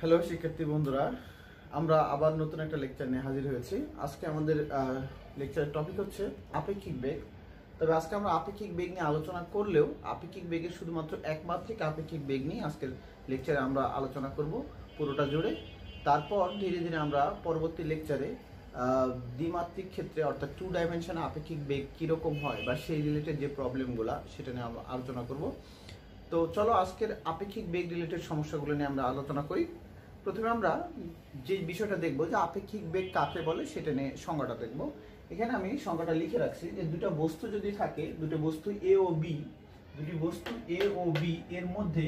Hello শিক্ষার্থী বন্ধুরা, আমরা আবার নতুন একটা লেকচার নিয়ে হাজির হয়েছি। আজকে আমাদের লেকচারের টপিক হচ্ছে আপেক্ষিক বেগ। তবে আজকে আমরা আপেক্ষিক বেগ নিয়ে আলোচনা করলেও, আপেক্ষিক বেগের শুধুমাত্র একমাত্রিক আপেক্ষিক বেগ নিয়ে আজকের লেকচারে আমরা আলোচনা করব পুরোটা জুড়ে। তারপর ধীরে ধীরে আমরা পরবর্তী লেকচারে দ্বিমাত্রিক ক্ষেত্রে অর্থাৎ টু ডাইমেনশন আপেক্ষিক বেগ কীরকম হয় বা সেই রিলেটেড যে প্রবলেমগুলো সেটা নিয়ে আমরা আলোচনা করব। তো চলো আজকের আপেক্ষিক বেগ রিলেটেড সমস্যাগুলো নিয়ে আমরা আলোচনা করি। প্রথমে আমরা যে বিষয়টা দেখব, যে আপেক্ষিক বেগ কাকে বলে সেটা নিয়ে সংজ্ঞাটা দেখব। এখানে আমি সংজ্ঞাটা লিখে রাখছি যে দুটো বস্তু যদি থাকে, দুটো বস্তু এ ও বি দুটি বস্তু এ ও বি এর মধ্যে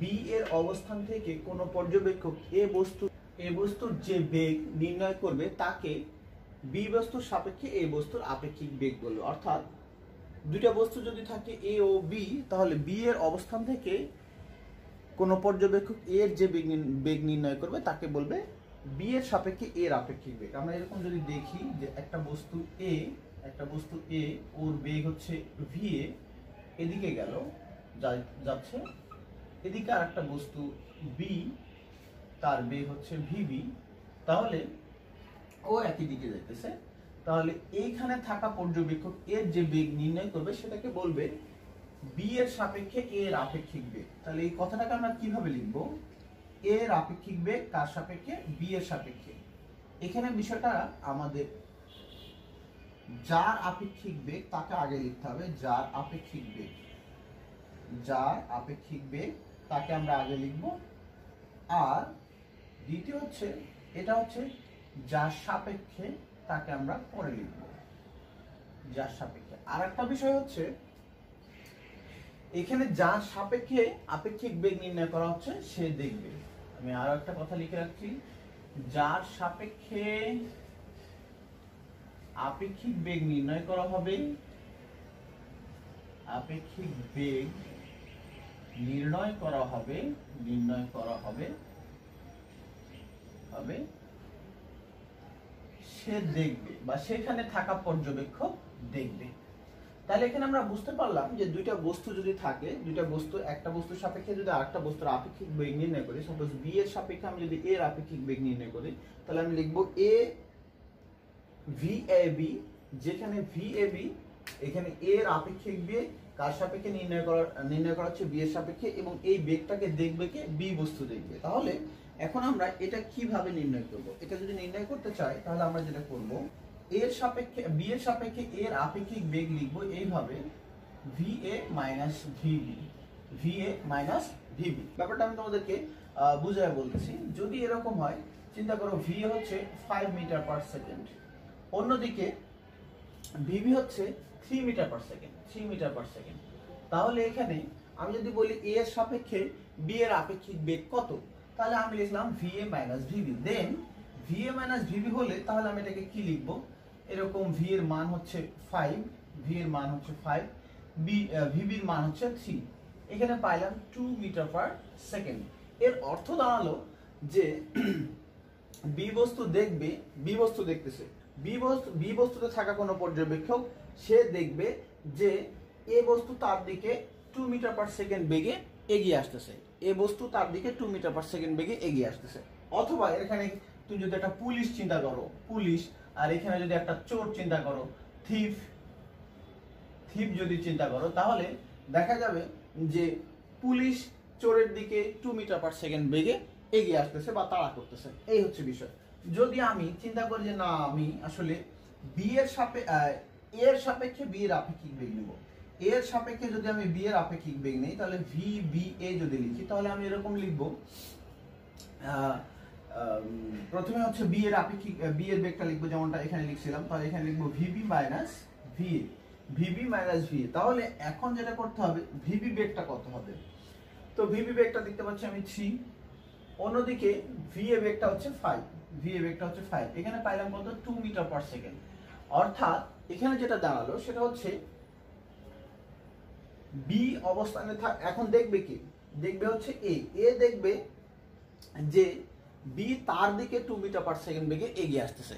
বি এর অবস্থান থেকে কোনো পর্যবেক্ষক এ বস্তু এ বস্তুর যে বেগ নির্ণয় করবে, তাকে বি বস্তুর সাপেক্ষে এ বস্তুর আপেক্ষিক বেগ বলবে। অর্থাৎ দুইটা বস্তু যদি থাকে এ ও বি তাহলে বি এর অবস্থান থেকে কোনো পর্যবেক্ষক এর যে বেগ বেগ নির্ণয় করবে, তাকে বলবে বি এর সাপেক্ষে এর আপেক্ষিক বেগ। আমরা এরকম যদি দেখি যে একটা বস্তু এ একটা বস্তু এ ওর বেগ হচ্ছে ভি এ এদিকে গেল যাচ্ছে, এদিকে আর একটা বস্তু বি তার বেগ হচ্ছে ভিবি তাহলে ও একই দিকে যাইতেছে। তাহলে এইখানে থাকা পর্যবেক্ষক এর যে বেগ নির্ণয় করবে, সেটাকে বলবে বি এর সাপেক্ষে এ এর আপেক্ষিক বেগ। তাহলে এই কথাটাকে আমরা কীভাবে লিখব? এর আপেক্ষিক বেগ কার সাপেক্ষে? এর সাপেক্ষে। এখানে বিষয়টা আমাদের যার আপেক্ষিক বেগ তাকে আগে লিখতে হবে, যার আপেক্ষিক বেগ। যার আপেক্ষিক বেগ তাকে আমরা আগে লিখব। আর দ্বিতীয় হচ্ছে, এটা হচ্ছে যার সাপেক্ষে তাকে আমরা পরে লিখব। যার সাপেক্ষে। আর একটা বিষয় হচ্ছে এখানে যার সাপেক্ষে আপেক্ষিক বেগ নির্ণয় করা হচ্ছে, সে দেখবে আমি আরও একটা কথা লিখে রাখছি। যার সাপেক্ষে আপেক্ষিক বেগ নির্ণয় করা হবে, আপেক্ষিক বেগ নির্ণয় করা হবে, নির্ণয় করা হবে হবে সে দেখবে বা সেখানে থাকা পর্যবেক্ষক দেখবে তাহলে এখানে আমরা বুঝতে পারলাম যে দুইটা বস্তু যদি থাকে, দুইটা বস্তু, একটা বস্তুর সাপেক্ষে যদি আরেকটা বস্তুর আপেক্ষিক বেগ নির্ণয় করি সাপোজ বি এর সাপেক্ষে আমি যদি এর আপেক্ষিক বেগ নির্ণয় করি, তাহলে আমি লিখব এ ভি এ বি যেখানে ভি এ বি এখানে এর আপেক্ষিক বেগ কার সাপেক্ষে নির্ণয় করা নির্ণয় করা হচ্ছে বি এর সাপেক্ষে, এবং এই বেগটাকে দেখবে কে? বি বস্তু দেখবে। তাহলে এখন আমরা এটা কীভাবে নির্ণয় করব? এটা যদি নির্ণয় করতে চাই, তাহলে আমরা যেটা করব এর সাপেক্ষে বি এর সাপেক্ষে এর আপেক্ষিক বেগ লিখব এইভাবে V A minus VB V A minus VB ব্যাপারটা আমি তোমাদেরকে বুঝায় বলতেছি। যদি এরকম হয়, চিন্তা করো ভি হচ্ছে ফাইভ মিটার পার সেকেন্ড অন্যদিকে ভিবি হচ্ছে three metre per second three metre per second তাহলে এখানে আমি যদি বলি এ এর সাপেক্ষে বি এর আপেক্ষিক বেগ কত, তাহলে আমি লিখলাম V A minus VB then V A minus VB হলে তাহলে আমি এটাকে কি লিখব? এরকম ভি এর মান হচ্ছে ফাইভ ভি এর মান হচ্ছে ফাইভ বি মান হচ্ছে থ্রি এখানে পাইলাম টু মিটার পার সেকেন্ড এর অর্থ দাঁড়াল যে বি বস্তু দেখবে বি বস্তু দেখতেছে। বি বস্তু বি বস্তুতে থাকা কোনো পর্যবেক্ষক, সে দেখবে যে এ বস্তু তার দিকে টু মিটার পার সেকেন্ড বেগে এগিয়ে আসতেছে। এ বস্তু তার দিকে টু মিটার পার সেকেন্ড বেগে এগিয়ে আসতেছে। অথবা এখানে তুমি যদি একটা পুলিশ চিন্তা করো, পুলিশ আর এখানে যদি একটা চোর চিন্তা করো, থিফ থিপ যদি চিন্তা করো, তাহলে দেখা যাবে যে পুলিশ চোরের দিকে টু মিটার পার সেকেন্ড বেগে এগিয়ে আসতেছে বা তাড়া করতেছে। এই হচ্ছে বিষয়। যদি আমি চিন্তা করি যে না, আমি আসলে বি এর সাপে এর সাপেক্ষে বি এর আপেক্ষিক বেগ নেব। এর সাপেক্ষে যদি আমি বি এর আপেক্ষিক বেগ নেই, তাহলে ভি বি এ যদি লিখি, তাহলে আমি এরকম লিখব প্রথমে হচ্ছে বি এর আপেক্ষিক বি এর বেগটা লিখব যেমনটা এখানে লিখছিলাম। তাহলে এখানে লিখব VB minus V VB minus V তাহলে এখন যেটা করতে হবে ভিবি বেগটা কত হবে? তো ভিবি বেগটা দেখতে পাচ্ছি আমি থ্রি অন্যদিকে ভি এ বেগটা হচ্ছে ফাইভ ভি এ বেগটা হচ্ছে ফাইভ এখানে পাইলাম কত? টু মিটার পার সেকেন্ড অর্থাৎ এখানে যেটা দাঁড়াল, সেটা হচ্ছে বি অবস্থানে থাক এখন দেখবে কি? দেখবে হচ্ছে এ এ দেখবে যে বি তার দিকে টু মিটার পার সেকেন্ড বেগে এগিয়ে আসতেছে।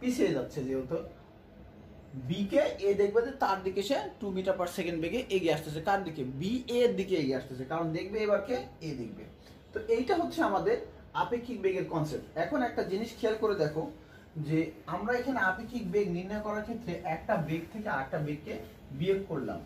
পিছিয়ে যাচ্ছে যেহেতু। বি কে এ দেখবে যে তার দিকে সে টু মিটার পার সেকেন্ড বেগে এগিয়ে আসতেছে। কার দিকে? বি এর দিকে এগিয়ে আসতেছে। কারণ দেখবে এবার কে? এ দেখবে। তো এইটা হচ্ছে আমাদের আপেক্ষিক বেগের কনসেপ্ট এখন একটা জিনিস খেয়াল করে দেখো যে আমরা এখানে আপেক্ষিক বেগ নির্ণয় করার ক্ষেত্রে একটা বেগ থেকে আরেকটা বেগকে বিয়োগ করলাম।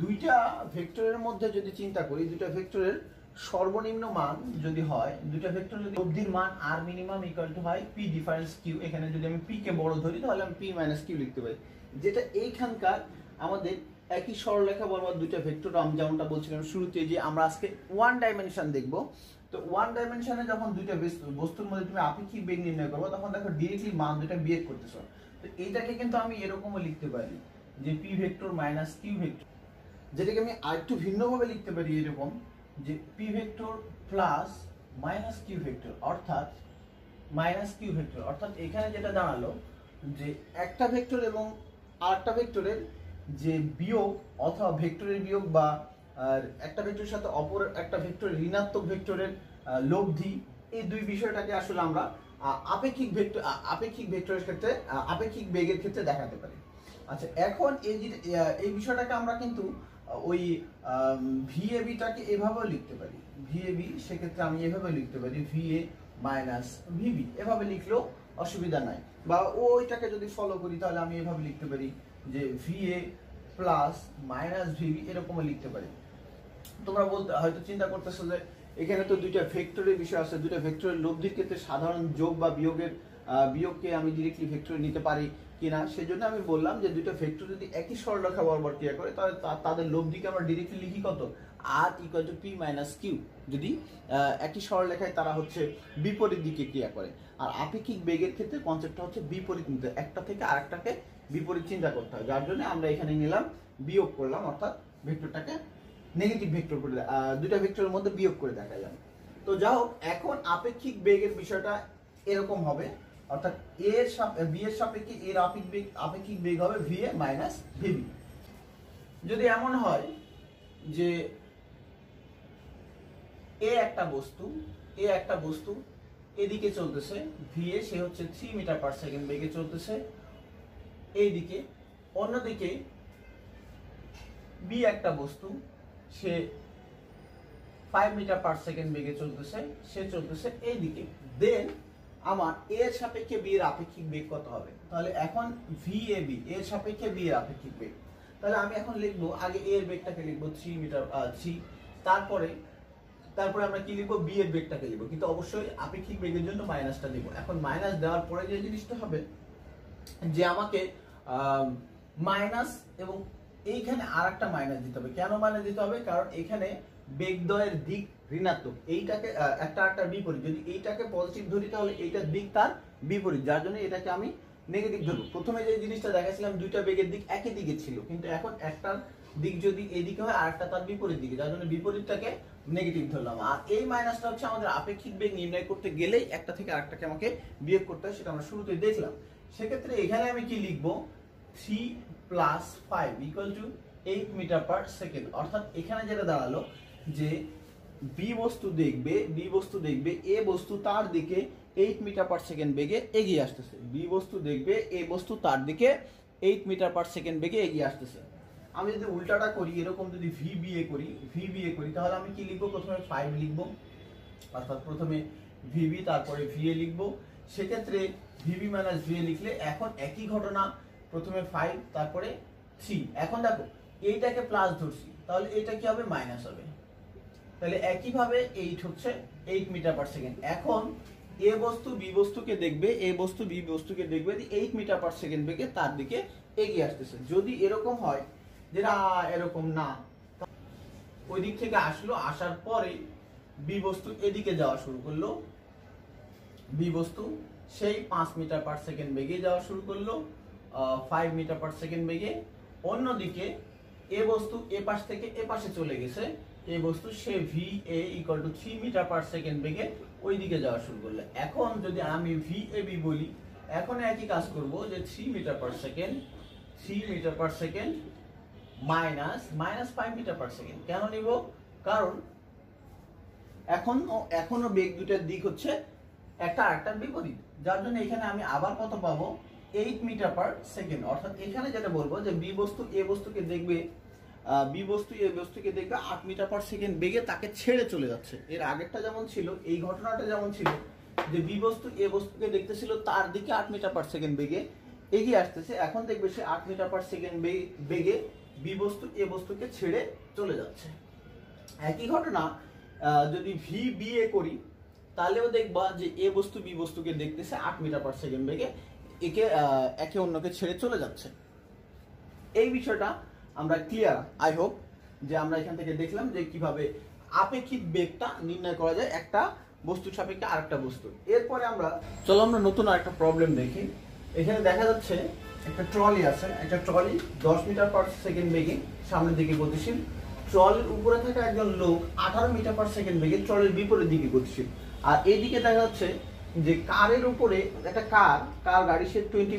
দুইটা ভেক্টরের মধ্যে যদি চিন্তা করি, দুইটা ভেক্টরের সর্বনিম্ন মান যদি হয়, দুইটা ভেক্টর যদি অবধির মান আর মিনিমাম ইকুয়াল টু হয় পি ডিফারেন্স কিউ এখানে যদি আমি পি কে বড় ধরি, তাহলে আমি পি মাইনাস কিউ লিখতে পারি। যেটা এইখানকার আমাদের একই সরলরেখা বরাবর দুইটা ভেক্টর আমি যেমনটা বলছিলাম শুরুতে, যে আমরা আজকে ওয়ান ডাইমেনশন দেখব। তো ওয়ান ডাইমেনশনে যখন দুইটা বস্তু- বস্তুর মধ্যে তুমি আপেক্ষিক বেগ নির্ণয় করব, তখন দেখো ডিরেক্টলি মান দুটা বিয়োগ করতেছো। তো এইটাকে কিন্তু আমি এরকমও লিখতে পারি, যে P vector minus Q vector যেটাকে আমি আরেকটু ভিন্নভাবে লিখতে পারি এরকম। যে P vector plus minus Q vector অর্থাৎ মাইনাস কিউ ভেক্টর অর্থাৎ এখানে যেটা দাঁড়াল যে একটা ভেক্টর এবং আরেকটা ভেক্টরের যে বিয়োগ অথবা ভেক্টরের বিয়োগ বা একটা ভেক্টরের সাথে অপর একটা ভেক্টরের ঋণাত্মক ভেক্টরের লব্ধি, এই দুই বিষয়টাকে আসলে আমরা আপেক্ষিক ভেক্টর আপেক্ষিক ভেক্টরের ক্ষেত্রে আপেক্ষিক বেগের ক্ষেত্রে দেখাতে পারি। আচ্ছা এখন এই এই বিষয়টাকে আমরা কিন্তু ওই ভিএবিটাকে এভাবেও লিখতে পারি। ভিএবি সেক্ষেত্রে আমি এভাবে লিখতে পারি ভিএ মাইনাস ভিবি এভাবে লিখলেও অসুবিধা নাই। বা ওইটাকে যদি ফলো করি, তাহলে আমি এভাবে লিখতে পারি যে ভিএ প্লাস মাইনাস ভিবি এরকমও লিখতে পারি। তোমরা বলতে, হয়তো চিন্তা করতেছো যে এখানে তো দুইটা ভেক্টরের বিষয় আছে। দুইটা ভেক্টরের লব্ধির ক্ষেত্রে সাধারণ যোগ বা বিয়োগের বিয়োগকে আমি ডিরেক্টলি ভেক্টরে নিতে পারি। কিনা, সেজন্য আমি বললাম যে দুইটা ভেক্টর যদি একই সরলরেখা বরাবর ক্রিয়া করে, তাহলে তাদের লব্ধিকে আমরা ডিরেক্টলি লিখি কত? R equal to P minus Q যদি একই সরলরেখায় তারা হচ্ছে বিপরীত দিকে ক্রিয়া করে। আর আপেক্ষিক বেগের ক্ষেত্রে কনসেপ্টটা হচ্ছে বিপরীত নিতে একটা থেকে আরেকটাকে বিপরীত চিন্তা করতে হয়। যার জন্য আমরা এখানে নিলাম, বিয়োগ করলাম, অর্থাৎ ভেক্টরটাকে নেগেটিভ ভেক্টর করে দুইটা ভেক্টরের মধ্যে বিয়োগ করে দেখা যাবে তো যা হোক, এখন আপেক্ষিক বেগের বিষয়টা এরকম হবে। অর্থাৎ এর বি এর সাপেক্ষে এর আপেক্ষিক বেগ আপেক্ষিক বেগ হবে ভি এ মাইনাস ভিবি যদি এমন হয় যে এ একটা বস্তু এ একটা বস্তু এদিকে চলতেছে ভি এ সে হচ্ছে থ্রি মিটার পার সেকেন্ড বেগে চলতেছে, এইদিকে অন্যদিকে বি একটা বস্তু, সে ফাইভ মিটার পার সেকেন্ড বেগে চলতেছে, সে চলতেছে এইদিকে। দেন আমার এর সাপেক্ষে বি এর আপেক্ষিক বেগ কত হবে? তাহলে এখন ভি এ বি এর সাপেক্ষে বি এর আপেক্ষিক বেগ। তাহলে আমি এখন লিখব, আগে এ এর বেগটাকে লিখব থ্রি মিটার থ্রি তারপরে তারপরে আমরা কি লিখব? বি এর বেগটাকে লিখব। কিন্তু অবশ্যই আপেক্ষিক বেগের জন্য মাইনাসটা দিব এখন মাইনাস দেওয়ার পরে যে জিনিসটা হবে, যে আমাকে মাইনাস এবং এইখানে আর একটা মাইনাস দিতে হবে। কেন মাইনাস দিতে হবে? কারণ এখানে বেগদয়ের দিক ঋণাত্মক। এইটাকে একটা একটা বিপরীত। যদি এইটাকে পজিটিভ ধরি, তাহলে এইটার দিক তার বিপরীত, যার জন্য এটাকে আমি নেগেটিভ ধরবো। প্রথমে যে জিনিসটা দেখাছিলাম দুইটা বেগের দিক একই দিকে ছিল। কিন্তু এখন একটার দিক যদি এদিকে হয় আর একটা তার বিপরীত দিকে, যার জন্য বিপরীতটাকে নেগেটিভ ধরলাম। আর এই মাইনাসটা হচ্ছে আমাদের আপেক্ষিক বেগ নির্ণয় করতে গেলেই একটা থেকে আরেকটাকে আমাকে বিয়োগ করতে হয়, সেটা আমরা শুরুতে দেখলাম। সেক্ষেত্রে এখানে আমি কি লিখব? Three plus five equal to eight metre per second অর্থাৎ এখানে যেটা দাঁড়াল, যে বি বস্তু দেখবে বি বস্তু দেখবে এ বস্তু তার দিকে এইট মিটার পার সেকেন্ড বেগে এগিয়ে আসতেছে। বি বস্তু দেখবে এ বস্তু তার দিকে এইট মিটার পার সেকেন্ড বেগে এগিয়ে আসতেছে। আমি যদি উল্টাটা করি, এরকম যদি ভি বিএ করি ভি বিএ করি, তাহলে আমি কি লিখব? প্রথমে ফাইভ লিখব। অর্থাৎ প্রথমে ভিবি তারপরে ভিএ লিখব। সেক্ষেত্রে ভিবি মাইনাস ভিএ লিখলে এখন একই ঘটনা, প্রথমে ফাইভ তারপরে থ্রি এখন দেখো, এইটাকে প্লাস ধরছি, তাহলে এটা কি হবে? মাইনাস হবে। তাহলে একইভাবে এইট হচ্ছে এইট মিটার পার সেকেন্ড এখন এ বস্তু বি বস্তুকে দেখবে, এ বস্তু বি বস্তুকে দেখবে এইট মিটার পার সেকেন্ড বেগে তার দিকে এগিয়ে আসতেছে। যদি এরকম হয়, যে না, এরকম না ওই দিক থেকে আসলো, আসার পরে বি বস্তু এদিকে যাওয়া শুরু করল। বি বস্তু সেই পাঁচ মিটার পার সেকেন্ড বেগে যাওয়া শুরু করল ফাইভ মিটার পার সেকেন্ড বেগে। অন্যদিকে এ বস্তু এ পাশ থেকে এ পাশে চলে গেছে। এ বস্তু, সে V A equal to three metre per second বেগে ওই দিকে যাওয়া শুরু করল। এখন যদি আমি ভি এ বি বলি, এখন একই কাজ করব যে three metre per second three metre per second minus minus five metre per second কেন নিব? কারণ এখন এখনও বেগ দুটার দিক হচ্ছে একটা আরেকটার বিপরীত। যার জন্য এখানে আমি আবার কত পাবো? এইট মিটার পার সেকেন্ড অর্থাৎ এখানে যেটা বলব যে বি বস্তু এ বস্তুকে দেখবে বি বস্তু, এ বস্তুকে দেখবে আট মিটার পার সেকেন্ড বেগে তাকে ছেড়ে চলে যাচ্ছে। এর আগেরটা যেমন ছিল, এই ঘটনাটা যেমন ছিল, যে বি বস্তু, এ বস্তুকে দেখতেছিল তার দিকে আট মিটার পার সেকেন্ড বেগে এগিয়ে আসতেছে, এখন দেখবে সে আট মিটার পার সেকেন্ড বেগে বি বস্তু, এ বস্তুকে ছেড়ে চলে যাচ্ছে। একই ঘটনা যদি ভি, বি, এ করি, তাহলেও দেখবা যে এ বস্তু, বি বস্তুকে দেখতেছে আট মিটার পার সেকেন্ড বেগে একে একে অন্যকে ছেড়ে চলে যাচ্ছে। এই বিষয়টা আমরা ক্লিয়ার আই হোপ যে আমরা এখান থেকে দেখলাম যে কীভাবে আপেক্ষিক বেগটা নির্ণয় করা যায় একটা বস্তু সাপেক্ষে আরেকটা বস্তু। এরপরে আমরা, চলো আমরা নতুন আরেকটা প্রবলেম দেখি। এখানে দেখা যাচ্ছে একটা ট্রলি আছে, একটা ট্রলি দশ মিটার পার সেকেন্ড বেগে সামনের দিকে গতিশীল। ট্রলির উপরে থাকা একজন লোক আঠারো মিটার পার সেকেন্ড বেগে ট্রলির বিপরীত দিকে গতিশীল। আর এইদিকে দেখা যাচ্ছে যে কারের উপরে একটা কার কার গাড়ি সে twenty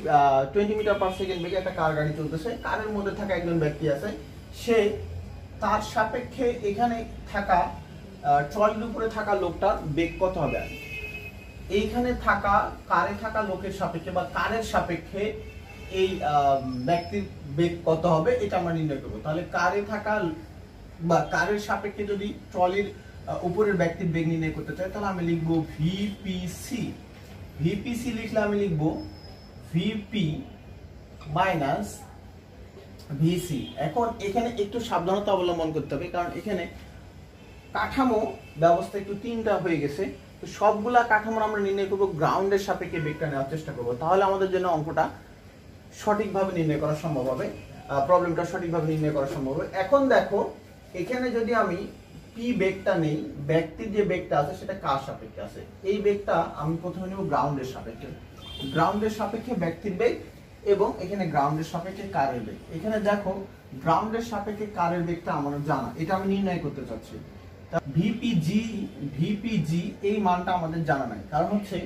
twenty metre per second বেগে একটা কার গাড়ি চলতেছে। কারের মধ্যে থাকা একজন ব্যক্তি আছে। সে তার সাপেক্ষে এখানে থাকা ট্রলির উপরে থাকা লোকটার বেগ কত হবে? এইখানে থাকা, কারে থাকা লোকের সাপেক্ষে বা কারের সাপেক্ষে এই ব্যক্তির বেগ কত হবে? এটা আমরা নির্ণয় করব। তাহলে কারে থাকা বা কারের সাপেক্ষে যদি ট্রলির উপরের ব্যক্তির বেগ নির্ণয় করতে চাই তাহলে আমি লিখব ভিপিসি ভিপিসি লিখলে আমি লিখব ভিপি মাইনাস ভিসি এখন এখানে একটু সাবধানতা অবলম্বন করতে হবে, কারণ এখানে কাঠামো ব্যবস্থা একটু তিনটা হয়ে গেছে। তো সবগুলা কাঠামোর আমরা নির্ণয় করব গ্রাউন্ডের সাপেক্ষে বেগটা নেওয়ার চেষ্টা করব। তাহলে আমাদের জন্য অঙ্কটা সঠিকভাবে নির্ণয় করা সম্ভব হবে প্রবলেমটা সঠিকভাবে নির্ণয় করা সম্ভব হবে। এখন দেখো, এখানে যদি আমি পি বেগটা নেই ব্যক্তির যে বেগটা আছে সেটা কার সাপেক্ষে আছে? এই বেগটা আমি প্রথমে নেব গ্রাউন্ডের সাপেক্ষে। গ্রাউন্ডের সাপেক্ষে ব্যক্তির বেগ এবং এখানে গ্রাউন্ডের সাপেক্ষে কারের বেগ এখানে দেখো, গ্রাউন্ডের সাপেক্ষে কারের বেগটা আমার জানা, এটা আমি নির্ণয় করতে চাচ্ছি। তা ভিপিজি ভিপিজি এই মানটা আমাদের জানা নাই। কারণ হচ্ছে,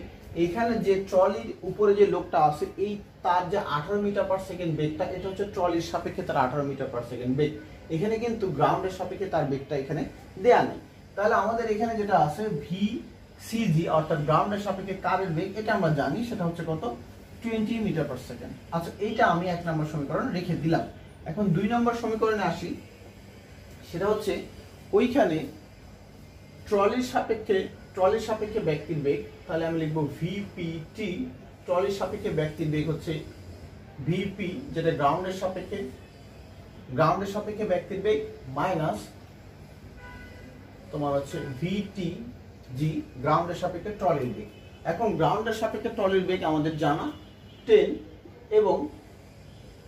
এখানে যে ট্রলির উপরে যে লোকটা আছে, এই তার যে আঠারো মিটার পার সেকেন্ড বেগটা এটা হচ্ছে ট্রলির সাপেক্ষে তার আঠারো মিটার পার সেকেন্ড বেগ এখানে কিন্তু গ্রাউন্ডের সাপেক্ষে তার বেগটা এখানে দেয়া নেই। তাহলে আমাদের এখানে যেটা আছে ভি সিজি অর্থাৎ গ্রাউন্ডের সাপেক্ষে কারের বেগ, এটা আমরা জানি, সেটা হচ্ছে কত? টোয়েন্টি মিটার পার সেকেন্ড আচ্ছা এইটা আমি এক নম্বর সমীকরণ রেখে দিলাম। এখন দুই নম্বর সমীকরণে আসি। সেটা হচ্ছে, ওইখানে ট্রলির সাপেক্ষে ট্রলির সাপেক্ষে ব্যক্তির বেগ, তাহলে আমি লিখব ভিপিটি ট্রলির সাপেক্ষে ব্যক্তির বেগ হচ্ছে ভিপি যেটা গ্রাউন্ডের সাপেক্ষে গ্রাউন্ডের সাপেক্ষে ব্যক্তির বেগ মাইনাস তোমার হচ্ছে ভিটি জি গ্রাউন্ডের সাপেক্ষে ট্রলির বেগ এখন গ্রাউন্ডের সাপেক্ষে ট্রলির বেগ আমাদের জানা টেন এবং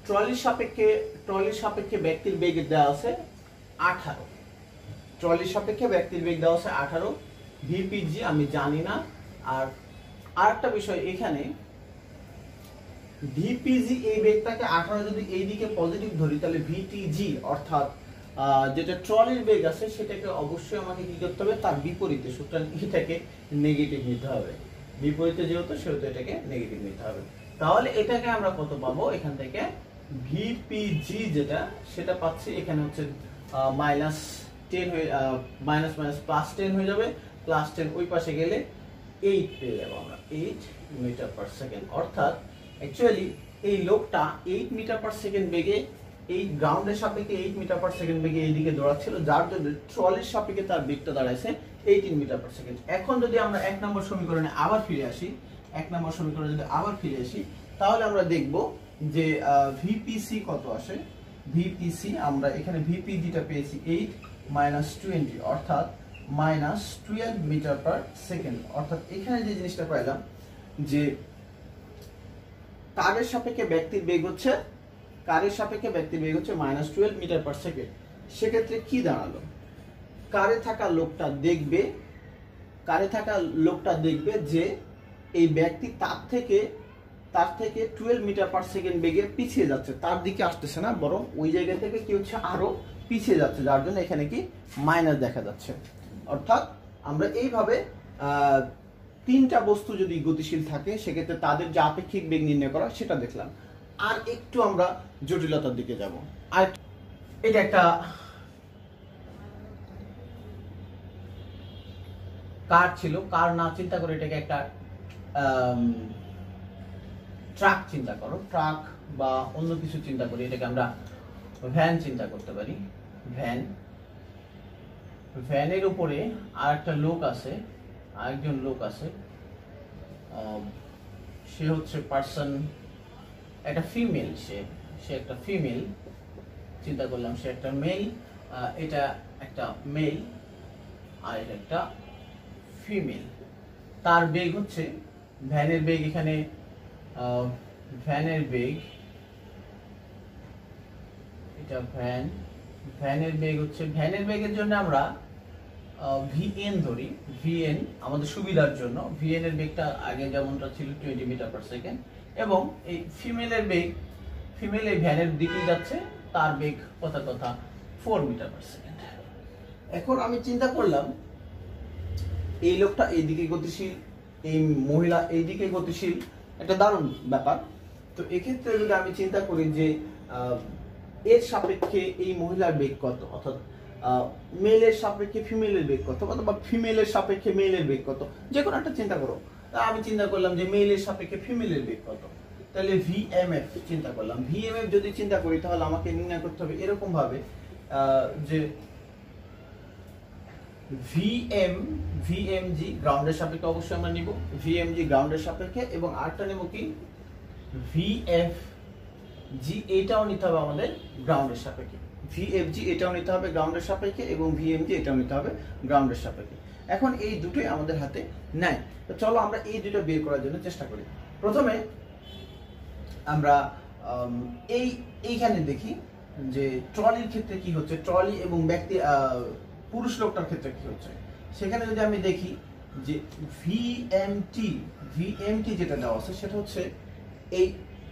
ট্রলির সাপেক্ষে ট্রলির সাপেক্ষে ব্যক্তির বেগ দেওয়া আছে আঠারো। ট্রলির সাপেক্ষে ব্যক্তির বেগ দেওয়া আছে আঠারো। ভিপিজি আমি জানি না। আর আরেকটা বিষয় এখানে ভিপিজি এই বেগটাকে আঠারো যদি এই দিকে পজিটিভ ধরি, তাহলে ভিটিজি অর্থাৎ যেটা ট্রলির বেগ আছে, সেটাকে অবশ্যই আমাকে কি করতে হবে? তার বিপরীতে সুতরাং এটাকে নেগেটিভ নিতে হবে। বিপরীতে যেহেতু, সেহেতু এটাকে নেগেটিভ নিতে হবে। তাহলে এটাকে আমরা কত পাবো? এখান থেকে ভিপিজি যেটা, সেটা পাচ্ছি এখানে হচ্ছে মাইনাস টেন হয়ে মাইনাস মাইনাস প্লাস টেন হয়ে যাবে। প্লাস টেন ওই পাশে গেলে এইট পেয়ে যাব আমরা। এইট মিটার পার সেকেন্ড অর্থাৎ অ্যাকচুয়ালি এই লোকটা এইট মিটার পার সেকেন্ড বেগে এই গ্রাউন্ডের সাপেক্ষে এইট মিটার পার সেকেন্ড বেগে এইদিকে দৌড়াচ্ছিল, যার জন্য ট্রলির সাপেক্ষে তার বেগটা দাঁড়াইছে এইটিন মিটার পার সেকেন্ড এখন যদি আমরা এক নম্বর সমীকরণে আবার ফিরে আসি, এক নম্বর সমীকরণে যদি আবার ফিরে আসি, তাহলে আমরা দেখব যে ভিপিসি কত আসে? ভিপিসি আমরা এখানে ভিপিজিটা পেয়েছি এইট মাইনাস টোয়েন্টি অর্থাৎ minus twelve metre per second অর্থাৎ এখানে যে জিনিসটা পাইলাম যে কারের সাপেক্ষে ব্যক্তির বেগ হচ্ছে কারের সাপেক্ষে ব্যক্তির বেগ হচ্ছে minus twelve metre per second সেক্ষেত্রে কি দাঁড়াল? কারে থাকা লোকটা দেখবে, কারে থাকা লোকটা দেখবে যে এই ব্যক্তি তার থেকে তার থেকে টুয়েলভ মিটার পার সেকেন্ড বেগে পিছিয়ে যাচ্ছে, তার দিকে আসতেছে না, বরং ওই জায়গা থেকে কি হচ্ছে আরও পিছিয়ে যাচ্ছে, যার জন্য এখানে কি মাইনাস দেখা যাচ্ছে। অর্থাৎ আমরা এইভাবে তিনটা বস্তু যদি গতিশীল থাকে, সেক্ষেত্রে তাদের যে আপেক্ষিক বেগ নির্ণয় করা, সেটা দেখলাম। আর একটু আমরা জটিলতার দিকে যাব। আর এটা একটা কার ছিল? কার না, চিন্তা করে এটাকে একটা ট্রাক চিন্তা করো। ট্রাক বা অন্য কিছু চিন্তা করি এটাকে আমরা ভ্যান চিন্তা করতে পারি। ভ্যান। ভ্যানের উপরে আর একটা লোক আছে, আরেকজন লোক আছে। সে হচ্ছে পার্সন একটা ফিমেল সে সে একটা ফিমেল চিন্তা করলাম সে একটা মেল এটা একটা মেল আর এটা একটা ফিমেল তার বেগ হচ্ছে, ভ্যানের বেগ এখানে ভ্যানের বেগ, এটা ভ্যান, ভ্যানের বেগ হচ্ছে, ভ্যানের বেগের জন্য আমরা ভিএন ধরি ভিএন আমাদের সুবিধার জন্য। ভিএন এর বেগটা আগে যেমনটা ছিল টোয়েন্টি মিটার পার সেকেন্ড এবং এই ফিমেলের বেগ ফিমেল এই ভ্যানের দিকে যাচ্ছে, তার বেগ কথা কথা ফোর মিটার পার সেকেন্ড এখন আমি চিন্তা করলাম, এই লোকটা এইদিকে গতিশীল, এই মহিলা এইদিকে গতিশীল একটা দারুণ ব্যাপার। তো এক্ষেত্রে যদি আমি চিন্তা করি যে এর সাপেক্ষে এই মহিলার বেগ কত? অর্থাৎ মেলের সাপেক্ষে ফিমেলের বেগ কত? অথবা ফিমেলের সাপেক্ষে মেলের বেগ কত? যে কোনো একটা চিন্তা করো। তা আমি চিন্তা করলাম যে মেলের সাপেক্ষে ফিমেলের বেগ কত? তাহলে ভিএমএফ চিন্তা করলাম। ভিএমএফ যদি চিন্তা করি, তাহলে আমাকে নির্ণয় করতে হবে এরকম ভাবে যে ভিএম ভিএমজি গ্রাউন্ডের সাপেক্ষে অবশ্যই আমরা নিব। ভিএমজি গ্রাউন্ডের সাপেক্ষে এবং আরেকটা নেব কি? ভিএফ জি এটাও নিতে হবে আমাদের গ্রাউন্ডের সাপেক্ষে। ভিএফজি এটাও নিতে হবে গ্রাউন্ডের সাপেক্ষে এবং ভিএমজি এটাও নিতে হবে গ্রাউন্ডের সাপেক্ষে। এখন এই দুটোই আমাদের হাতে নাই তো চলো আমরা এই দুটো বের করার জন্য চেষ্টা করি। প্রথমে আমরা এই, এইখানে দেখি যে ট্রলির ক্ষেত্রে কি হচ্ছে? ট্রলি এবং ব্যক্তি পুরুষ লোকটার ক্ষেত্রে কি হচ্ছে? সেখানে যদি আমি দেখি যে ভিএমটি ভিএমটি যেটা দেওয়া আছে, সেটা হচ্ছে এই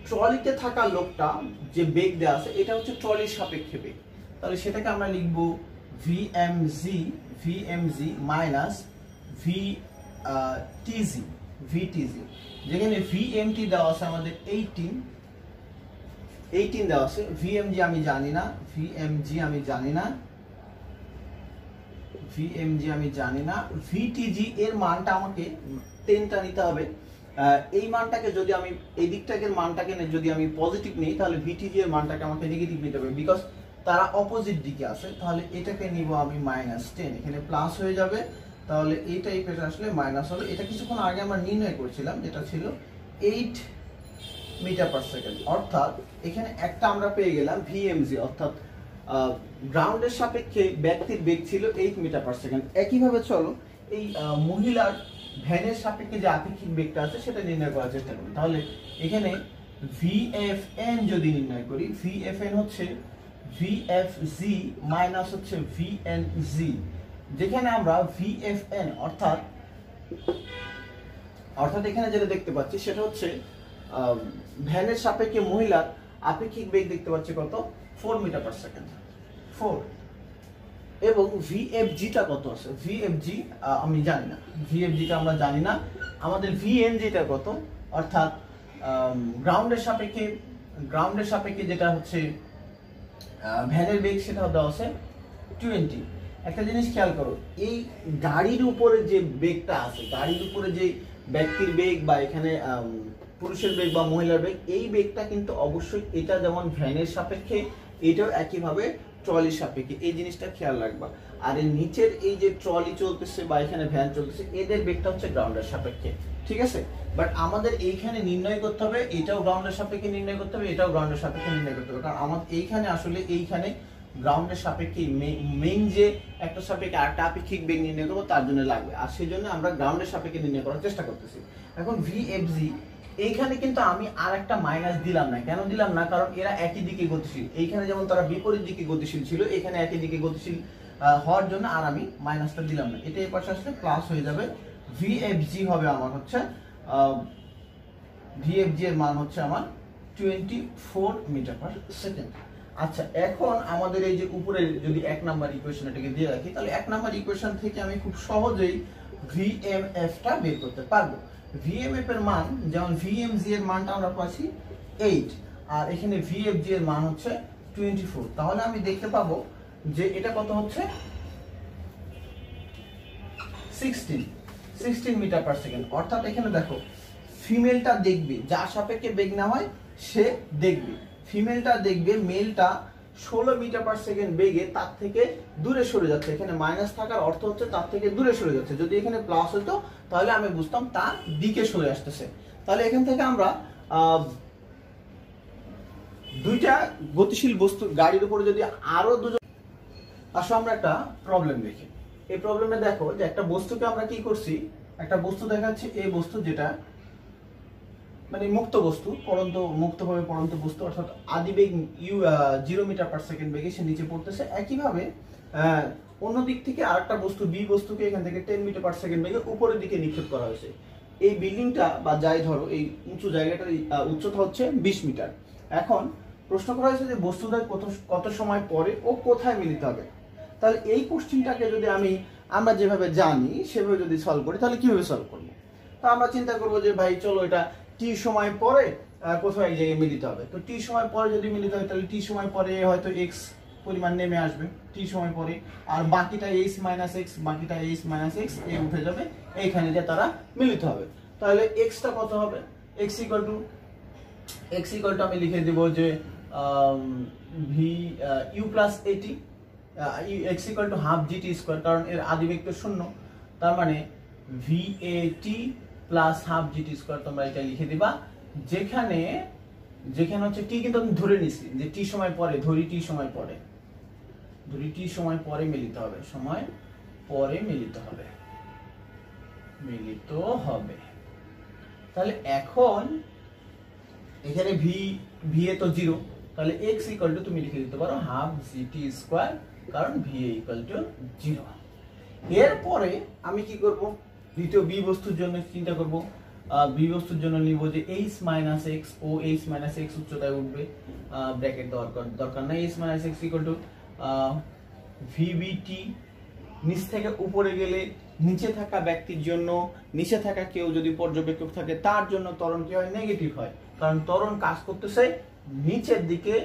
ট্রলিতে থাকা লোকটা যে বেগ দেওয়া আছে, এটা হচ্ছে ট্রলির সাপেক্ষে বেগ। তাহলে সেটাকে আমরা লিখব VMG VMG minus V TG VTG যেখানে ভিএমটি দেওয়া আছে আমাদের এইটিন এইটিন দেওয়া আছে। ভিএমজি আমি জানি না। ভিএমজি আমি জানি না। ভিএমজি আমি জানি না। ভিটিজি এর মানটা আমাকে টেনটা নিতে হবে। এই মানটাকে যদি আমি, এই দিকটাকে মানটাকে যদি আমি পজিটিভ নিই, তাহলে ভিটিজি এর মানটাকে আমাকে নেগেটিভ নিতে হবে। বিকজ তারা অপোজিট দিকে আছে, তাহলে এটাকে নিব আমি মাইনাস টেন এখানে প্লাস হয়ে যাবে। তাহলে এই টাইপের আসলে মাইনাস হবে। এটা কিছুক্ষণ আগে আমরা নির্ণয় করছিলাম, যেটা ছিল এইট মিটার পার সেকেন্ড অর্থাৎ এখানে একটা আমরা পেয়ে গেলাম ভিএমজি অর্থাৎ গ্রাউন্ডের সাপেক্ষে ব্যক্তির বেগ ছিল এইট মিটার পার সেকেন্ড একইভাবে চলো, এই মহিলার ভ্যানের সাপেক্ষে যে আপেক্ষিক বেগটা আছে, সেটা নির্ণয় করার চেষ্টা করি। তাহলে এখানে ভিএফএন যদি নির্ণয় করি ভিএফএন হচ্ছে ভিএফজি মাইনাস হচ্ছে ভিএনজি যেখানে আমরা ভিএফএন অর্থাৎ অর্থাৎ এখানে যেটা দেখতে পাচ্ছি সেটা হচ্ছে ভ্যানের সাপেক্ষে মহিলার আপেক্ষিক বেগ দেখতে পাচ্ছি কত? Four metre per second four এবং ভিএফজিটা কত আছে? ভিএফজি আমি জানি না। ভিএফজিটা আমরা জানি না। আমাদের ভিএনজিটা কত? অর্থাৎ গ্রাউন্ডের সাপেক্ষে গ্রাউন্ডের সাপেক্ষে যেটা হচ্ছে ভ্যানের বেগ সেটা দেওয়া আছে টোয়েন্টি একটা জিনিস খেয়াল করো, এই গাড়ির উপরে যে বেগটা আছে, গাড়ির উপরে যে ব্যক্তির বেগ বা এখানে পুরুষের বেগ বা মহিলার বেগ, এই বেগটা কিন্তু অবশ্যই এটা যেমন ভ্যানের সাপেক্ষে, এটাও একইভাবে ট্রলির সাপেক্ষে, এই জিনিসটা খেয়াল রাখবা। আর এর নিচের এই যে ট্রলি চলতেছে বা এখানে ভ্যান চলতেছে, এদের বেগটা হচ্ছে গ্রাউন্ডের সাপেক্ষে, ঠিক আছে? বাট আমাদের এইখানে নির্ণয় করতে হবে, এটাও গ্রাউন্ডের সাপেক্ষে নির্ণয় করতে হবে, এটাও গ্রাউন্ডের সাপেক্ষে নির্ণয় করতে হবে। কারণ আমাদের এইখানে আসলে এইখানে গ্রাউন্ডের সাপেক্ষে মেইন যে একটা সাপেক্ষে আরেকটা আপেক্ষিক বেগ নির্ণয় করব, তার জন্য লাগবে। আর সেই জন্য আমরা গ্রাউন্ডের সাপেক্ষে নির্ণয় করার চেষ্টা করতেছি। এখন ভিএফজি এইখানে কিন্তু আমি আর একটা মাইনাস দিলাম না। কেন দিলাম না? কারণ এরা একই দিকে গতিশীল। এইখানে যেমন তারা বিপরীত দিকে গতিশীল ছিল, এখানে একই দিকে গতিশীল হওয়ার জন্য আর আমি মাইনাসটা দিলাম না। এটা এই পাশে আসলে প্লাস হয়ে যাবে। ভিএফজি হবে আমার হচ্ছে ভিএফজি এর মান হচ্ছে আমার twenty four metre per second আচ্ছা এখন আমাদের এই যে উপরে যদি এক নাম্বার ইকুয়েশন এটাকে দিয়ে রাখি, তাহলে এক নাম্বার ইকুয়েশন থেকে আমি খুব সহজেই ভিএমএফ টা বের করতে পারব। ভিএমএফ এর মান, যেমন ভিএমজি এর মানটা আমরা পাচ্ছি এইট আর এখানে ভিএফজি এর মান হচ্ছে টোয়েন্টি ফোর তাহলে আমি দেখতে পাবো যে এটা কত হচ্ছে? Sixteen sixteen metre per second অর্থাৎ এখানে দেখো ফিমেলটা দেখবে যার সাপেক্ষে বেগ না হয়, সে দেখবে। ফিমেলটা দেখবে মেলটা ষোলো মিটার পার সেকেন্ড বেগে তার থেকে দূরে সরে যাচ্ছে। এখানে মাইনাস থাকার অর্থ হচ্ছে তার থেকে দূরে সরে যাচ্ছে। যদি এখানে প্লাস হতো, তাহলে আমি বুঝতাম তার দিকে সরে আসতেছে। তাহলে এখান থেকে আমরা দুইটা গতিশীল বস্তু, গাড়ির উপরে যদি আরও দুজন আসলে আমরা একটা প্রবলেম দেখি। এই প্রবলেমে দেখো যে একটা বস্তুকে আমরা কি করছি? একটা বস্তু দেখাচ্ছি, এই বস্তু যেটা মানে মুক্ত বস্তু, পরন্ত মুক্তভাবে পরন্ত বস্তু, অর্থাৎ আদিবেগ U zero metre per second বেগে সে নিচে পড়তেছে। একইভাবে অন্য দিক থেকে আরেকটা বস্তু বি বস্তুকে এখান থেকে টেন মিটার পার সেকেন্ড বেগে উপরের দিকে নিক্ষেপ করা হয়েছে। এই বিল্ডিংটা বা যাই ধরো, এই উঁচু জায়গাটার উচ্চতা হচ্ছে বিশ মিটার এখন প্রশ্ন করা হয়েছে যে বস্তুটা কত কত সময় পরে ও কোথায় মিলিত হবে? তাহলে এই কোশ্চেনটাকে যদি আমি, আমরা যেভাবে জানি, সেভাবে যদি সলভ করি, তাহলে কীভাবে সলভ করব? তো আমরা চিন্তা করব যে, ভাই, চলো এটা টি সময় পরে কোথাও এক জায়গায় মিলিত হবে। তো টি সময় পরে যদি মিলিত হয়, তাহলে টি সময় পরে হয়তো এক্স পরিমাণ নেমে আসবে। টি সময় পরে। আর বাকিটা এইচ মাইনাস এক্স বাকিটা এইচ মাইনাস এক্স এ উঠে যাবে। এইখানে যে তারা মিলিত হবে। তাহলে এক্সটা কত হবে? X equal to X equal to আমি লিখে দেব যে ভি ইউ প্লাস এটি X equal to half GT square কারণ এর আদিবেগ তো শূন্য। তার মানে V A T plus half GT square তোমরা এটা লিখে দিবা। যেখানে যেখানে হচ্ছে টি কিন্তু আমি ধরে নিছি, যে টি সময় পরে, ধরি টি সময় পরে। ধরি টি সময় পরে মিলিত হবে, সময় পরে মিলিত হবে। মিলিত হবে। তাহলে এখন এখানে ভি ভি এ তো জিরো তাহলে এক্স ইকুয়াল টু তুমি লিখে দিতে পারো হাফ জিটি স্কোয়ার কারণ ভি ইকুয়াল টু জিরো এরপরে আমি কি করব? দ্বিতীয় বি বস্তুর জন্য চিন্তা করব। বি বস্তুর জন্য নিব যে এইচ মাইনাস এক্স ও এইচ মাইনাস এক্স উচ্চতায় উঠবে। ব্র্যাকেট দরকার দরকার নাই। H minus X equal to VBT নিচ থেকে উপরে গেলে নিচে থাকা ব্যক্তির জন্য, নিচে থাকা কেউ যদি পর্যবেক্ষক থাকে, তার জন্য ত্বরণ কি হয়? নেগেটিভ হয়। কারণ ত্বরণ কাজ করতেছে নিচের দিকে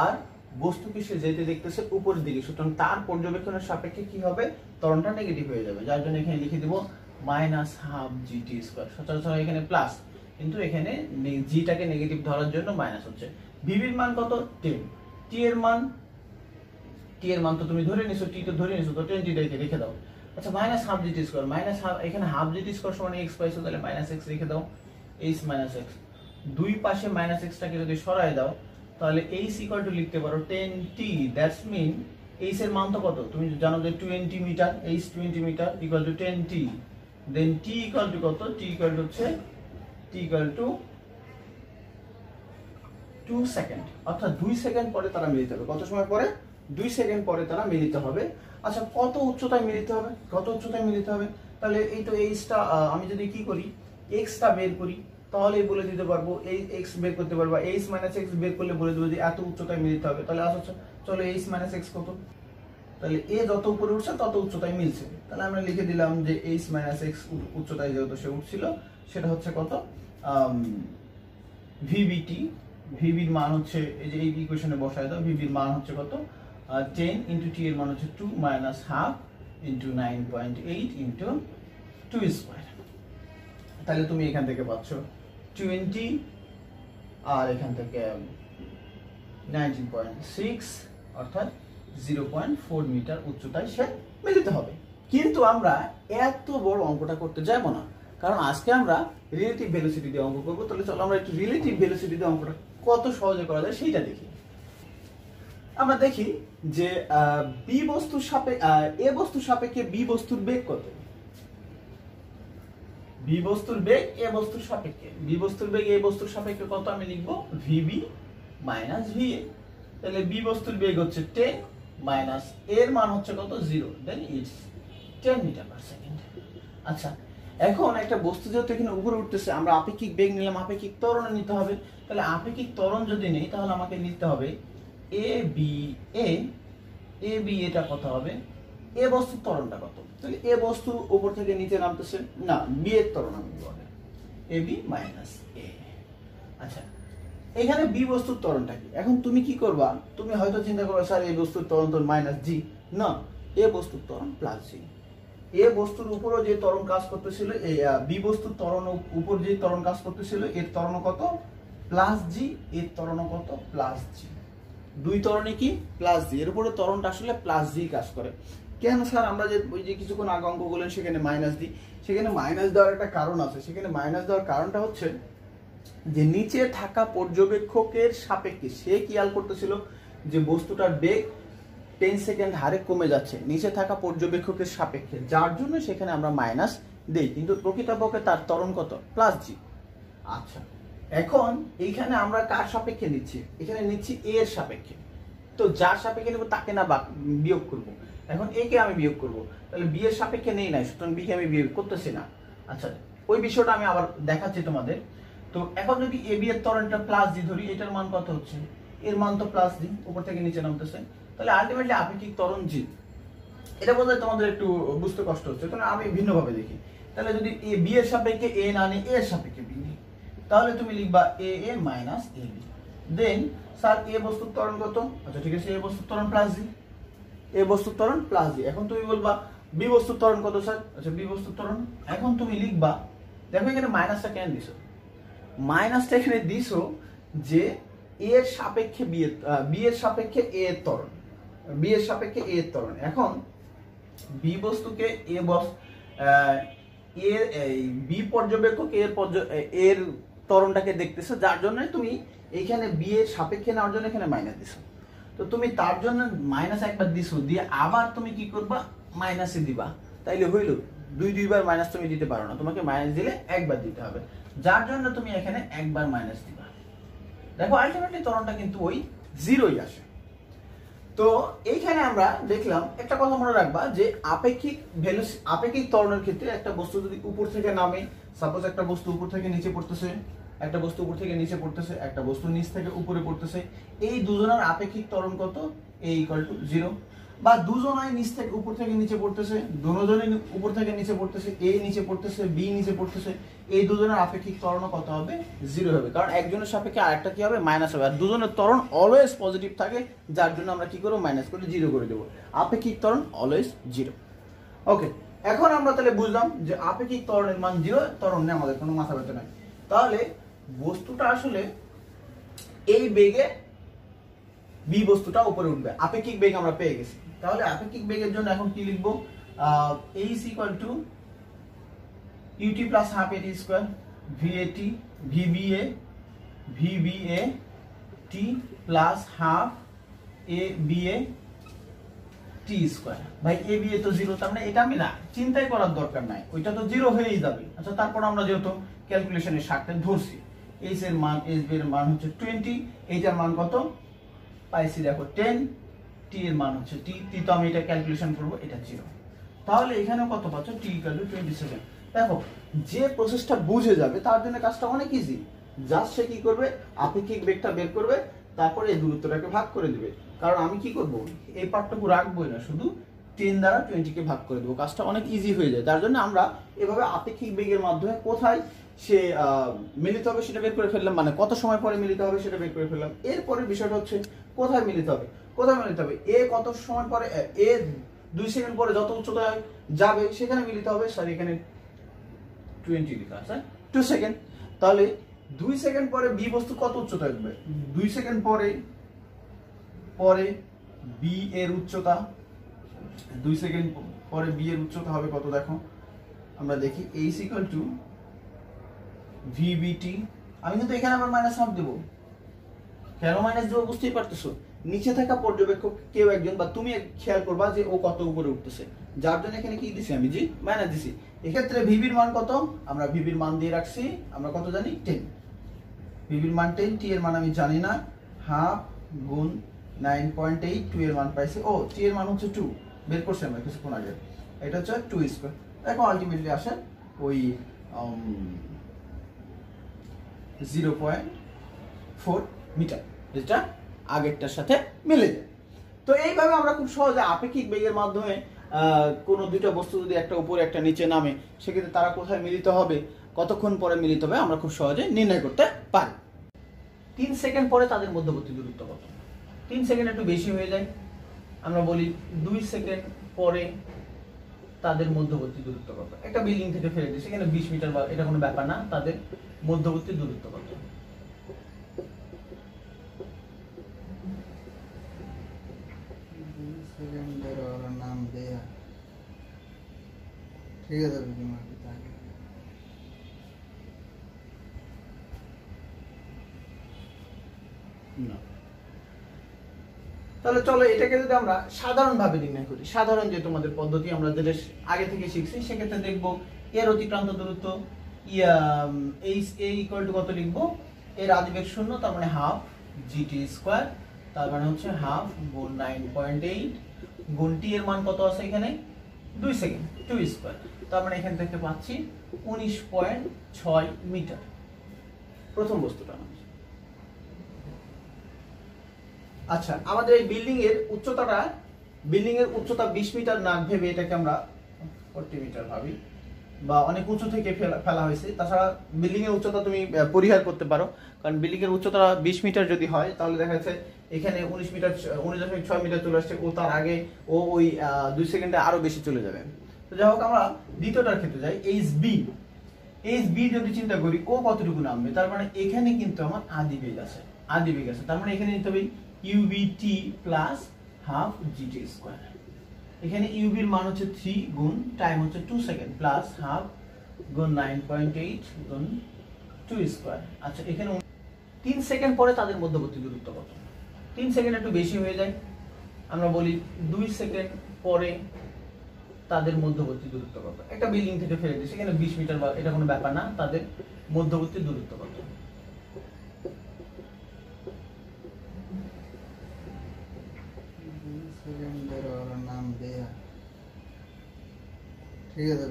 আর বস্তুকে সে যেতে দেখতেছে উপরের দিকে। সুতরাং তার পর্যবেক্ষণের সাপেক্ষে কি হবে? তরণটা নেগেটিভ হয়ে যাবে, যার জন্য এখানে লিখে দিব মাইনাস হাফ জিটি স্কোয়ার সচরাচর এখানে প্লাস কিন্তু এখানে জিটাকে নেগেটিভ ধরার জন্য মাইনাস হচ্ছে। ভিভির মান কত? টেন টি এর মান টি এর মান তো তুমি ধরে নিছো টি তো ধরে নিছো, তো টেন টিটাকে রেখে দাও। আচ্ছা minus half GT square minus half এখানে হাফ জিটি স্কোয়ার সমান এক্স পাইছো, তাহলে মাইনাস এক্স রেখে দাও এইচ মাইনাস এক্স দুই পাশে মাইনাস এক্সটাকে যদি সরায় দাও তাহলে এইচ ইকুয়াল টু লিখতে পারো ten T that's mean H এর মান তো কত? তুমি জানো যে twenty metre H twenty metre equal to ten T then T equal to কত? টি ইকুয়াল টু হচ্ছে T equal to two second অর্থাৎ দুই সেকেন্ড পরে তারা মিলিত হবে। কত সময় পরে? দুই সেকেন্ড পরে তারা মিলিত হবে। আচ্ছা কত উচ্চতায় মিলিত হবে? কত উচ্চতায় মিলিত হবে? তাহলে এই তো এইচটা আমি যদি কি করি? এক্সটা বের করি। তাহলে বলে দিতে পারব এই এক্স বের করতে পারব এইচ মাইনাস এক্স বের করলে বলে দেবো যে এত উচ্চতায় মিলতে হবে। তাহলে আসো চলো এইচ মাইনাস এক্স কত? তাহলে এ যত উপরে উঠছে, তত উচ্চতায় মিলছে। তাহলে আমরা লিখে দিলাম যে এইচ মাইনাস এক্স উচ্চতায় যেহেতু সে উঠছিল, সেটা হচ্ছে কত? ভিবিটি ভিবির মান হচ্ছে, এই যে এই ইকুয়েশনে বসায় দাও ভিবির মান হচ্ছে কত? টেন ইন্টু টি এর মান হচ্ছে two minus half into nine point eight into two square তাহলে তুমি এখান থেকে পাচ্ছ টোয়েন্টি আর এখান থেকে নাইনটিন পয়েন্ট সিক্স অর্থাৎ জিরো পয়েন্ট ফোর মিটার উচ্চতায় সে মিলিত হবে। কিন্তু আমরা এত বড় অঙ্কটা করতে যাব না, কারণ আজকে আমরা রিলেটিভ ভেলোসিটি দিয়ে অঙ্ক করব। তাহলে চলো আমরা একটু রিলেটিভ ভেলোসিটি দিয়ে অঙ্কটা কত সহজে করা যায় সেইটা দেখি। আমরা দেখি যে বি বস্তুর সাপেক্ষে এ বস্তুর সাপেক্ষে বি বস্তুর বেগ কত? বি বস্তুর বেগ এ বস্তুর সাপেক্ষে। বি বস্তুর বেগ এ বস্তুর সাপেক্ষে কত আমি লিখব? ভিবি মাইনাস ভি এ তাহলে বি বস্তুর বেগ হচ্ছে টেন মাইনাস এর মান হচ্ছে কত? Zero then it's ten metre per second আচ্ছা এখন একটা বস্তু যেহেতু এখানে উপরে উঠতেছে, আমরা আপেক্ষিক বেগ নিলাম, আপেক্ষিক ত্বরণ নিতে হবে। তাহলে আপেক্ষিক ত্বরণ যদি নেই, তাহলে আমাকে নিতে হবে এ বি এ এ বি এটা কত হবে? এ বস্তুর ত্বরণটা কত? তাহলে এ বস্তু উপর থেকে নিচে নামতেছে? না, বি এর ত্বরণ আমি বলে এ বি মাইনাস এ। আচ্ছা এখানে বি বস্তুর ত্বরণটা কি? এখন তুমি কি করবা? তুমি হয়তো চিন্তা করবে, স্যার এই বস্তুর ত্বরণ তো মাইনাস জি না, এ বস্তুর ত্বরণ প্লাস জি এ বস্তুর উপরও যে ত্বরণ কাজ করতেছিল বি বস্তুর ত্বরণ উপর যে ত্বরণ কাজ করতেছিল, এর ত্বরণ কত? প্লাস জি এর ত্বরণ কত? প্লাস জি দুই ত্বরণে কি? প্লাস জি এর উপরে ত্বরণটা আসলে প্লাস জি কাজ করে। কেন স্যার আমরা যে ওই যে কিছুক্ষণ আগে অঙ্ক করলেন, সেখানে মাইনাস দিই? সেখানে মাইনাস দেওয়ার একটা কারণ আছে। সেখানে মাইনাস দেওয়ার কারণটা হচ্ছে যে নিচে থাকা পর্যবেক্ষকের সাপেক্ষে সে খেয়াল করতেছিল যে বস্তুটার বেগ টেন সেকেন্ড হারে কমে যাচ্ছে, নিচে থাকা পর্যবেক্ষকের সাপেক্ষে। যার জন্য সেখানে আমরা মাইনাস দেই। কিন্তু প্রকৃতপক্ষে তার ত্বরণ কত? প্লাস জি আচ্ছা এখন এইখানে আমরা কার সাপেক্ষে নিচ্ছি? এখানে নিচ্ছি এর সাপেক্ষে। তো যার সাপেক্ষে নেব তাকে না বিয়োগ করব। এখন এ কে আমি বিয়োগ করব। তাহলে বি এর সাপেক্ষে নেই নাই, সুতরাং বি কে আমি বিয়োগ করতেছি না। আচ্ছা ওই বিষয়টা আমি আবার দেখাচ্ছি তোমাদের। তো এখন যদি এ বি এর ত্বরণটা প্লাস জি ধরি, এটার মান কত হচ্ছে? এর মান তো প্লাস জি উপর থেকে নিচে নামতেছে। তাহলে আলটিমেটলি আপেক্ষিক ত্বরণ জি এটা বোধহয় তোমাদের একটু বুঝতে কষ্ট হচ্ছে, কারণ আমি ভিন্নভাবে দেখি। তাহলে যদি এ বি এর সাপেক্ষে এ না নিই এর সাপেক্ষে বি নিই। তাহলে তুমি লিখবা A A minus A B then sir A বস্তুর ত্বরণ কত? আচ্ছা ঠিক আছে এ বস্তুর ত্বরণ প্লাস জি এ বস্তুর ত্বরণ প্লাস জি এখন তুমি বলবা বি বস্তুর ত্বরণ কত স্যার আচ্ছা বি বস্তুর ত্বরণ। এখন তুমি লিখবা, দেখো এখানে মাইনাসটা কেন দিছো? মাইনাসটা এখানে দিছো যে এ এর সাপেক্ষে বি এর বি এর সাপেক্ষে এ এর ত্বরণ। বি এর সাপেক্ষে এ এর ত্বরণ। এখন বি বস্তুকে এ বস এই বি পর্যবেক্ষক এর এর ত্বরণটাকে দেখতেছো, যার জন্য তুমি এইখানে বি এর সাপেক্ষে নেওয়ার জন্য এখানে মাইনাস দিছো। তো তুমি তার জন্য মাইনাস একবার দিছো, দিয়ে আবার তুমি কি করবা? মাইনাসে দিবা। তাইলে হইল, দুই, দুইবার মাইনাস তুমি দিতে পারো না। তোমাকে মাইনাস দিলে একবার দিতে হবে। যার জন্য তুমি এখানে একবার মাইনাস দিবা। দেখো আলটিমেটলি তরণটা কিন্তু ওই জিরোই আসে। তো এইখানে আমরা দেখলাম, একটা কথা মনে রাখবা, যে আপেক্ষিক ভ্যালু আপেক্ষিক ত্বরণের ক্ষেত্রে একটা বস্তু যদি উপর থেকে নামে সাপোজ একটা বস্তু উপর থেকে নিচে পড়তেছে একটা বস্তু উপর থেকে নিচে পড়তেছে, একটা বস্তু নিচ থেকে উপরে পড়তেছে, এই দুজনের আপেক্ষিক ত্বরণ কত? এ ইকুয়াল টু জিরো বা দুজনাই নিচ থেকে উপর থেকে নিচে পড়তেছে দুজনে উপর থেকে নিচে পড়তেছে এ নিচে পড়তেছে বি নিচে পড়তেছে, এই দুজনের আপেক্ষিক ত্বরণ কত হবে? জিরো হবে। কারণ একজনের সাপেক্ষে আরেকটা কি হবে? মাইনাস হবে। আর দুজনের ত্বরণ অলওয়েজ পজিটিভ থাকে, যার জন্য আমরা কি করব? মাইনাস করে জিরো করে দেবো। আপেক্ষিক ত্বরণ অলওয়েজ জিরো ওকে এখন আমরা তাহলে বুঝলাম যে আপেক্ষিক ত্বরণের মান জিরো ত্বরণ নেই আমাদের কোনো মাথা ব্যথা নাই। তাহলে বস্তুটা আসলে এই বেগে বি বস্তুটা উপরে উঠবে। আপেক্ষিক বেগ আমরা পেয়ে গেছি। তাহলে আপেক্ষিক বেগের জন্য এখন কি লিখব? A is equal to UT plus half AT square VAT VBA VBA T plus half A BA T square ভাই এ বি এ তো জিরো তার মানে এটা আমি না, চিন্তাই করার দরকার নাই। ওইটা তো জিরো হয়েই যাবে। আচ্ছা তারপর আমরা যেহেতু ক্যালকুলেশনের স্বার্থে ধরছি। এইচ এর মান এইচ বি এর মান হচ্ছে টোয়েন্টি এইটার মান কত? পাইছি দেখো টেন টি এর মান হচ্ছে টি টি তো আমি এটা ক্যালকুলেশন করব, এটা জিরো তাহলে এখানেও কত পাচ্ছ? টি ইকাল টোয়েন্টি সেভেন দেখো, যে প্রসেসটা বুঝে যাবে, তার জন্য কাজটা অনেক ইজি জাস্ট সে কি করবে? আপেক্ষিক বেগটা বের করবে, তারপরে এই দূরত্বটাকে ভাগ করে দেবে। কারণ আমি কি করব? এই পার্টটুকু রাখবোই না, শুধু টেন দ্বারা টোয়েন্টিকে ভাগ করে দেবো। কাজটা অনেক ইজি হয়ে যায়। তার জন্য আমরা এভাবে আপেক্ষিক বেগের মাধ্যমে কোথায় সে মিলিত হবে সেটা বের করে ফেললাম মানে কত সময় পরে মিলিত হবে সেটা বের করে ফেললাম। এরপরের বিষয়টা হচ্ছে, কোথায় মিলিত হবে? কোথায় মিলিত হবে? এ কত সময় পরে, এ দুই সেকেন্ড পরে যত উচ্চতায় যাবে, সেখানে মিলিত হবে। স্যার, এখানে টোয়েন্টি লেখা আছে। টু সেকেন্ড তাহলে দুই সেকেন্ড পরে বি বস্তু কত উচ্চতা থাকবে দুই সেকেন্ড পরে পরে বি এর উচ্চতা, দুই সেকেন্ড পরে বি এর উচ্চতা হবে কত দেখো। আমরা দেখি এইচ ইকাল টু ভিবিটি আমি কিন্তু এখানে আবার মাইনাস হাফ দেবো। কেন মাইনাস দেবো বুঝতেই পারতেছো? নিচে থাকা পর্যবেক্ষক কেউ একজন বা তুমি খেয়াল করবা যে ও কত উপরে উঠতেছে। যার জন্য এখানে কি দিছি আমি? জি মাইনাস দিছি। এক্ষেত্রে ভিবির মান কত? আমরা ভিবির মান দিয়ে রাখছি। আমরা কত জানি? টেন ভিবির মান টেন টি এর মান আমি জানি না। হাফ গুণ নাইন পয়েন্ট এইট টু এর মান পাইছি। ও টি এর মান হচ্ছে টু বের করছি আমরা কিছুক্ষণ আগে। এটা হচ্ছে টু স্কোয়ার দেখো আলটিমেটলি আসে ওই জিরো পয়েন্ট ফোর মিটার, যেটা আগেরটার সাথে মিলে যায়। তো এইভাবে আমরা খুব সহজে আপেক্ষিক বেগের মাধ্যমে কোনো দুইটা বস্তু যদি একটা উপরে একটা নিচে নামে, সেক্ষেত্রে তারা কোথায় মিলিত হবে, কতক্ষণ পরে মিলিত হবে, আমরা খুব সহজে নির্ণয় করতে পারি। তিন সেকেন্ড পরে তাদের মধ্যবর্তী দূরত্ব কত? তিন সেকেন্ড একটু বেশি হয়ে যায়। আমরা বলি দুই সেকেন্ড পরে তাদের মধ্যবর্তী দূরত্ব কত? একটা বিল্ডিং থেকে ফেলে দিই সেখানে বিশ মিটার বা এটা কোনো ব্যাপার না, তাদের মধ্যবর্তী দূরত্ব কত? ঠিক আছে না। তাহলে চলো এটাকে যদি আমরা সাধারণভাবে নির্ণয় করি, সাধারণ যে তোমাদের পদ্ধতি আমরা যেটা আগে থেকে শিখছি, সেক্ষেত্রে দেখব এর অতিক্রান্ত দূরত্ব এইচ, এ ইকুয়াল টু কত লিখব? এর আদিবেগ শূন্য, তার মানে হাফ জিটি স্কোয়ার তার মানে হচ্ছে হাফ গুণ নাইন পয়েন্ট এইট গুণ টি এর মান কত আছে এখানে? দুই সেকেন্ড টু স্কোয়ার তার মানে এখান থেকে পাচ্ছি উনিশ পয়েন্ট ছয় মিটার। প্রথম বস্তুটা আমার আচ্ছা। আমাদের এই বিল্ডিং এর উচ্চতাটা বিল্ডিং এর উচ্চতা 20 মিটার না ভেবে এটাকে আমরা 40 মিটার ভাবি, বা অনেক উঁচু থেকে ফেলা হয়েছে। তাছাড়া বিল্ডিং এর উচ্চতা তুমি পরিহার করতে পারো। কারণ বিল্ডিং এর উচ্চতা 20 মিটার যদি হয়, তাহলে দেখা যাচ্ছে এখানে 19 মিটার, উনিশ দশমিক ছয় মিটার চলে আসছে, ও তার আগে ও ওই দুই সেকেন্ডে আরও বেশি চলে যাবে। তো যাই হোক, আমরা দ্বিতীয়টার ক্ষেত্রে যাই এইচ বি এইচ বি যদি চিন্তা করি, ও কতটুকু নামবে? তার মানে এখানে কিন্তু আমার আদি বেগ আছে, আদি বেগ আছে। তার মানে এখানে নিতে হবে UBT plus half GT square এখানে ইউবির মান হচ্ছে থ্রি গুণ টাইম হচ্ছে টু সেকেন্ড প্লাস হাফ গুণ নাইন পয়েন্ট এইট গুণ টু স্কোয়ার আচ্ছা এখানে তিন সেকেন্ড পরে তাদের মধ্যবর্তী দূরত্ব কত? তিন সেকেন্ড একটু বেশি হয়ে যায়। আমরা বলি দুই সেকেন্ড পরে তাদের মধ্যবর্তী দূরত্ব কত? একটা বিল্ডিং থেকে ফেলে দিই। সেখানে বিশ মিটার বা, এটা কোনো ব্যাপার না, তাদের মধ্যবর্তী দূরত্ব কত সেকেন্ডের ওর নাম দেয়া ঠিক আছে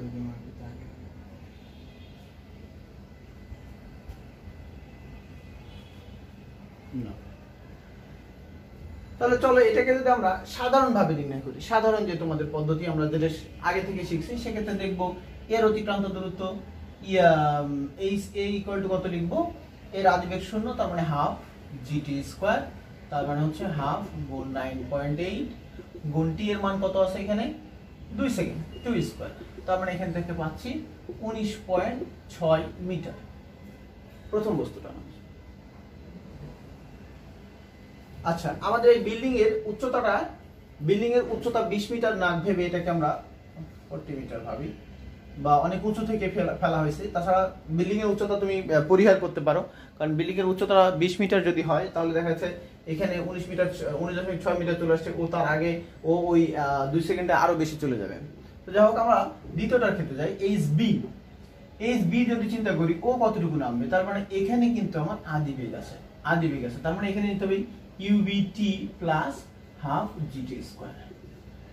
তাহলে। চলো, এটাকে যদি আমরা সাধারণভাবে নির্ণয় করি, সাধারণ যে তোমাদের পদ্ধতি আমরা যেটা আগে থেকে শিখছি, সেক্ষেত্রে দেখব এর অতিক্রান্ত দূরত্ব ইকুয়াল টু কত লিখব? এর আদিবেগ শূন্য, তার মানে হাফ জিটি স্কোয়ার তার মানে হচ্ছে হাফ গুণ নাইন পয়েন্ট এইট গুণ টি এর মান কত আছে এখানে? দুই সেকেন্ড টু স্কোয়ার তার মানে এখান থেকে পাচ্ছি উনিশ পয়েন্ট ছয় মিটার। প্রথম বস্তুটা। আচ্ছা আমাদের এই বিল্ডিং এর উচ্চতাটা বিল্ডিং এর উচ্চতা 20 মিটার না ভেবে এটাকে আমরা 40 মিটার ভাবি বা অনেক উঁচু থেকে ফেলা হয়েছে। তাছাড়া বিল্ডিং এর উচ্চতা তুমি পরিহার করতে পারো। কারণ বিল্ডিং এর উচ্চতা 20 মিটার যদি হয় তাহলে দেখা যাচ্ছে এখানে 19 মিটার উনিশ দশমিক ছয় মিটার চলে আসছে ও তার আগে ও ওই দুই সেকেন্ডে আরও বেশি চলে যাবে। তো যাই হোক, আমরা দ্বিতীয়টার ক্ষেত্রে যাই এইচ বি এইচ বি যদি চিন্তা করি, ও কতটুকু নামবে? তার মানে এখানে কিন্তু আমার আদি বেগ আছে, আদি বেগ আছে। তার মানে এখানে নিতে হবে UBT plus half GT square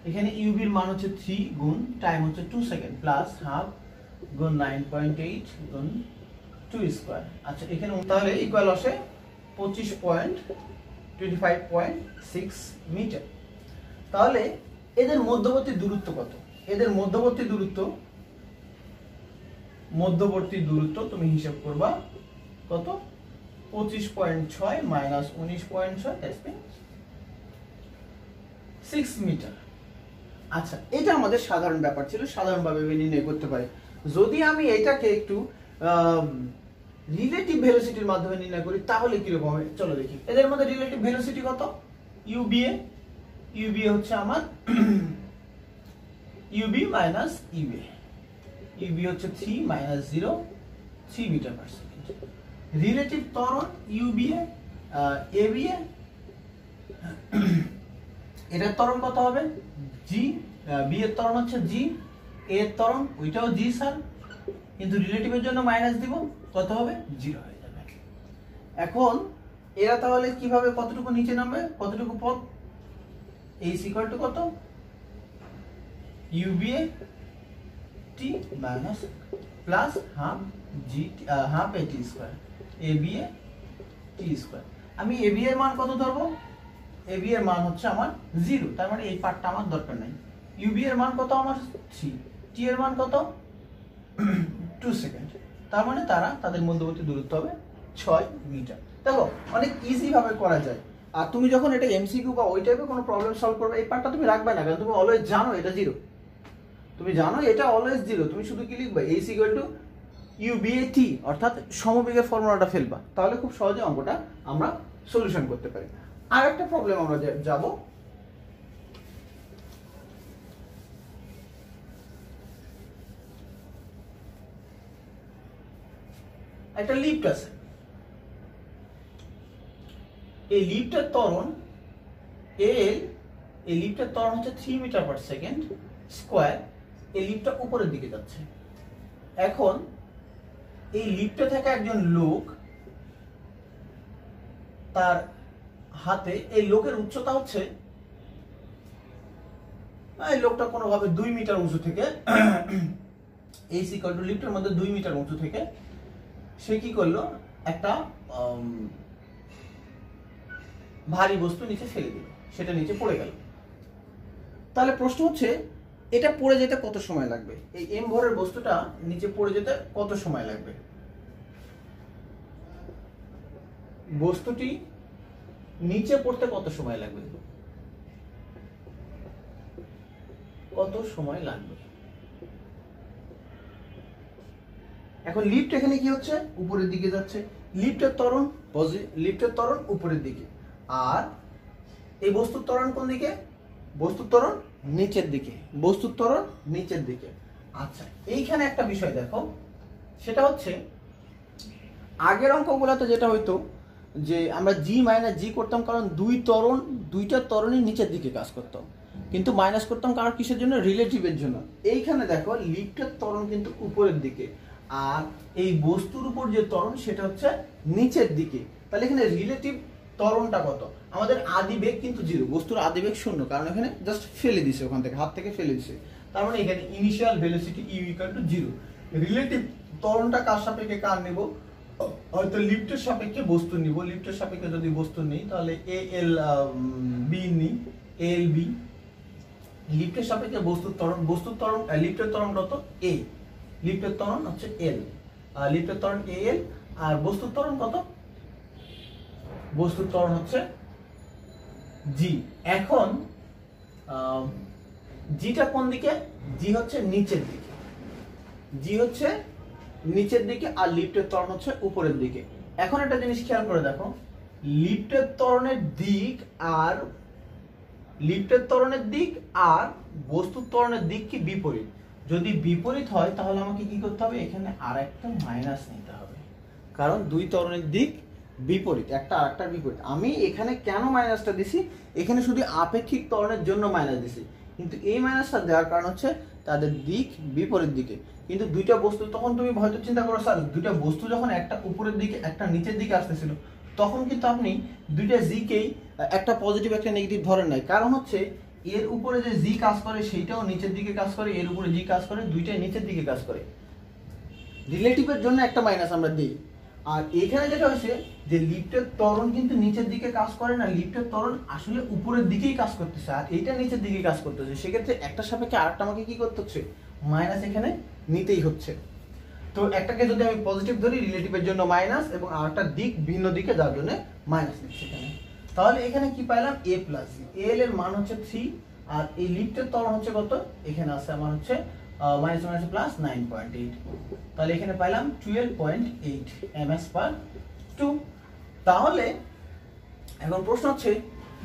এখানে ইউবির মান হচ্ছে থ্রি গুণ টাইম হচ্ছে টু সেকেন্ড প্লাস হাফ গুণ নাইন পয়েন্ট এইট গুণ টু স্কোয়ার আচ্ছা এখানে তাহলে ইকুয়াল আসে পঁচিশ point twenty five point six metre তাহলে এদের মধ্যবর্তী দূরত্ব কত? এদের মধ্যবর্তী দূরত্ব মধ্যবর্তী দূরত্ব তুমি হিসাব করবা কত? পঁচিশ পয়েন্ট ছয় মাইনাস উনিশ পয়েন্ট ছয় সিক্স মিটার আচ্ছা এটা আমাদের সাধারণ ব্যাপার ছিল, সাধারণভাবে নির্ণয় করতে পারি। যদি আমি এটাকে একটু রিলেটিভ ভেলোসিটির মাধ্যমে নির্ণয় করি, তাহলে কীরকম হবে? চলো দেখি। এদের মধ্যে রিলেটিভ ভেলোসিটি কত? ইউবিএ ইউবিএ হচ্ছে আমার ইউবি মাইনাস ইউএ ইউবি হচ্ছে three minus zero three metre per second relative ত্বরণ ইউবিএ এবিএ এটার ত্বরণ কত হবে? জি বি এর ত্বরণ হচ্ছে জি এ এর ত্বরণ, ওইটাও জি স্যার কিন্তু রিলেটিভের জন্য মাইনাস দিব, কত হবে? জিরো হয়ে যাবে। এখন, এরা তাহলে কীভাবে কতটুকু নিচে নামবে? কতটুকু পথ? এই ইকুয়াল টু কত UBA T minus plus half G half A T square A B A T square আমি এ বি এর মান কত ধরবো? এ বি এর মান হচ্ছে আমার জিরো তার মানে এই পার্টটা আমার দরকার নাই। ইউবি এর মান কত? আমার থ্রি টি এর মান কত? টু সেকেন্ড তার মানে তারা তাদের মধ্যবর্তী দূরত্ব হবে ছয় মিটার। দেখো, অনেক ইজি ভাবে করা যায়। আর তুমি যখন এটা এমসিকিউ বা ওই টাইপের কোনো প্রবলেম সলভ করবে, এই পার্টটা তুমি রাখবে না, কারণ তুমি অলওয়েজ জানো এটা জিরো তুমি জানো, এটা অলওয়েজ দিল। তুমি শুধু কি লিখবা? এইস ইকুয়াল টু ইউবিএটি অর্থাৎ সমবেগের ফর্মুলাটা ফেলবা। তাহলে খুব সহজে অঙ্কটা আমরা সলিউশন করতে পারি। আর একটা প্রবলেম আমরা যাব। একটা লিফট আছে। এই লিফটের তরণ এল এই লিফটের তরণ হচ্ছে three metre per second square এই লিফটটা উপরের দিকে যাচ্ছে। এখন এই লিফটে থাকা একজন লোক তার হাতে, এই লোকের উচ্চতা হচ্ছে, এই লোকটা কোনোভাবে দুই মিটার উঁচু থেকে এই সিকল টু লিফটের মধ্যে দুই মিটার উঁচু থেকে, সে কি করল? একটা ভারী বস্তু নিচে ফেলে দিল। সেটা নিচে পড়ে গেল। তাহলে প্রশ্ন হচ্ছে এটা পড়ে যেতে কত সময় লাগবে? এই এম ভরের বস্তুটা নিচে পড়ে যেতে কত সময় লাগবে? বস্তুটি নিচে পড়তে কত সময় লাগবে? কত সময় লাগবে? এখন লিফট এখানে কি হচ্ছে? উপরের দিকে যাচ্ছে। লিফটের ত্বরণ লিফটের ত্বরণ উপরের দিকে। আর এই বস্তুর ত্বরণ কোন দিকে? বস্তুর ত্বরণ নিচের দিকে, বস্তুর ত্বরণ নিচের দিকে। আচ্ছা এইখানে একটা বিষয় দেখো, সেটা হচ্ছে, আগের অঙ্কগুলোতে যেটা হইতো, যে আমরা জি মাইনাস জি করতাম কারণ দুই তরণ দুইটা তরণই নিচের দিকে কাজ করতাম কিন্তু মাইনাস করতাম কারণ কিসের জন্য? রিলেটিভের জন্য। এইখানে দেখো, লিফটের তরণ কিন্তু উপরের দিকে, আর এই বস্তুর উপর যে তরণ সেটা হচ্ছে নিচের দিকে। তাহলে এখানে রিলেটিভ ত্বরণটা কত? আমাদের আদি বেগ কিন্তু জিরো বস্তুর আদি বেগ শূন্য, কারণ এখানে জাস্ট ফেলে দিছে ওখান থেকে, হাত থেকে ফেলে দিছে। তার মানে এখানে initial velocity U equal to zero relative ত্বরণটা কার সাপেক্ষে কার নেব? হয়তো লিফটের সাপেক্ষে বস্তু নিব। লিফটের সাপেক্ষে যদি বস্তু নেই, তাহলে এ এল বি নিই। এল বি লিফটের সাপেক্ষে বস্তুর ত্বরণ বস্তুর ত্বরণ লিফটের ত্বরণ কত? এ লিফটের ত্বরণ হচ্ছে এল লিফটের ত্বরণ এ এল আর বস্তুর ত্বরণ কত? বস্তুর ত্বরণ হচ্ছে জি এখন জিটা কোন দিকে? জি হচ্ছে নিচের দিকে। জি হচ্ছে নিচের দিকে আর লিফটের ত্বরণ হচ্ছে উপরের দিকে। এখন একটা জিনিস খেয়াল করে দেখো, লিফটের ত্বরণের দিক আর লিফটের ত্বরণের দিক আর বস্তুর ত্বরণের দিক কি বিপরীত? যদি বিপরীত হয়, তাহলে আমাকে কি করতে হবে? এখানে আর একটা মাইনাস নিতে হবে। কারণ দুই ত্বরণের দিক বিপরীত, একটা আরেকটার বিপরীত। আমি এখানে কেন মাইনাসটা দিছি? এখানে শুধু আপেক্ষিক ত্বরণের জন্য মাইনাস দিছি। কিন্তু এই মাইনাসটা দেওয়ার কারণ হচ্ছে তাদের দিক বিপরীত দিকে। কিন্তু দুইটা বস্তু তখন তুমি হয়তো চিন্তা করো, স্যার, দুইটা বস্তু যখন একটা উপরের দিকে, একটা নিচের দিকে আসতেছিল, তখন কিন্তু আপনি দুইটা জিকেই, একটা পজিটিভ একটা নেগেটিভ ধরেন নাই। কারণ হচ্ছে, এর উপরে যে জি কাজ করে, সেইটাও নিচের দিকে কাজ করে, এর উপরে জি কাজ করে, দুইটাই নিচের দিকে কাজ করে। রিলেটিভের জন্য একটা মাইনাস আমরা দিই। আর এখানে যেটা হয়েছে যে লিফটের ত্বরণ কিন্তু নিচের দিকে কাজ করে না, লিফটের ত্বরণ আসলে উপরের দিকেই কাজ করতেছে আর এইটা নিচের দিকে কাজ করতেছে। সেক্ষেত্রে একটা সাপেক্ষে আরেকটা আমাকে কি করতে হচ্ছে? মাইনাস এখানে নিতেই হচ্ছে। তো একটাকে যদি আমি পজিটিভ ধরি রিলেটিভের জন্য মাইনাস এবং আরেকটা দিক ভিন্ন দিকে, যার জন্য মাইনাস নিচ্ছি এখানে। তাহলে এখানে কি পাইলাম? এ প্লাস এল এর মান হচ্ছে থ্রি আর এই লিফটের ত্বরণ হচ্ছে কত? এখানে আছে আমার হচ্ছে minus minus plus nine point eight তাহলে এখানে পাইলাম twelve point eight M S per two তাহলে এখন প্রশ্ন হচ্ছে,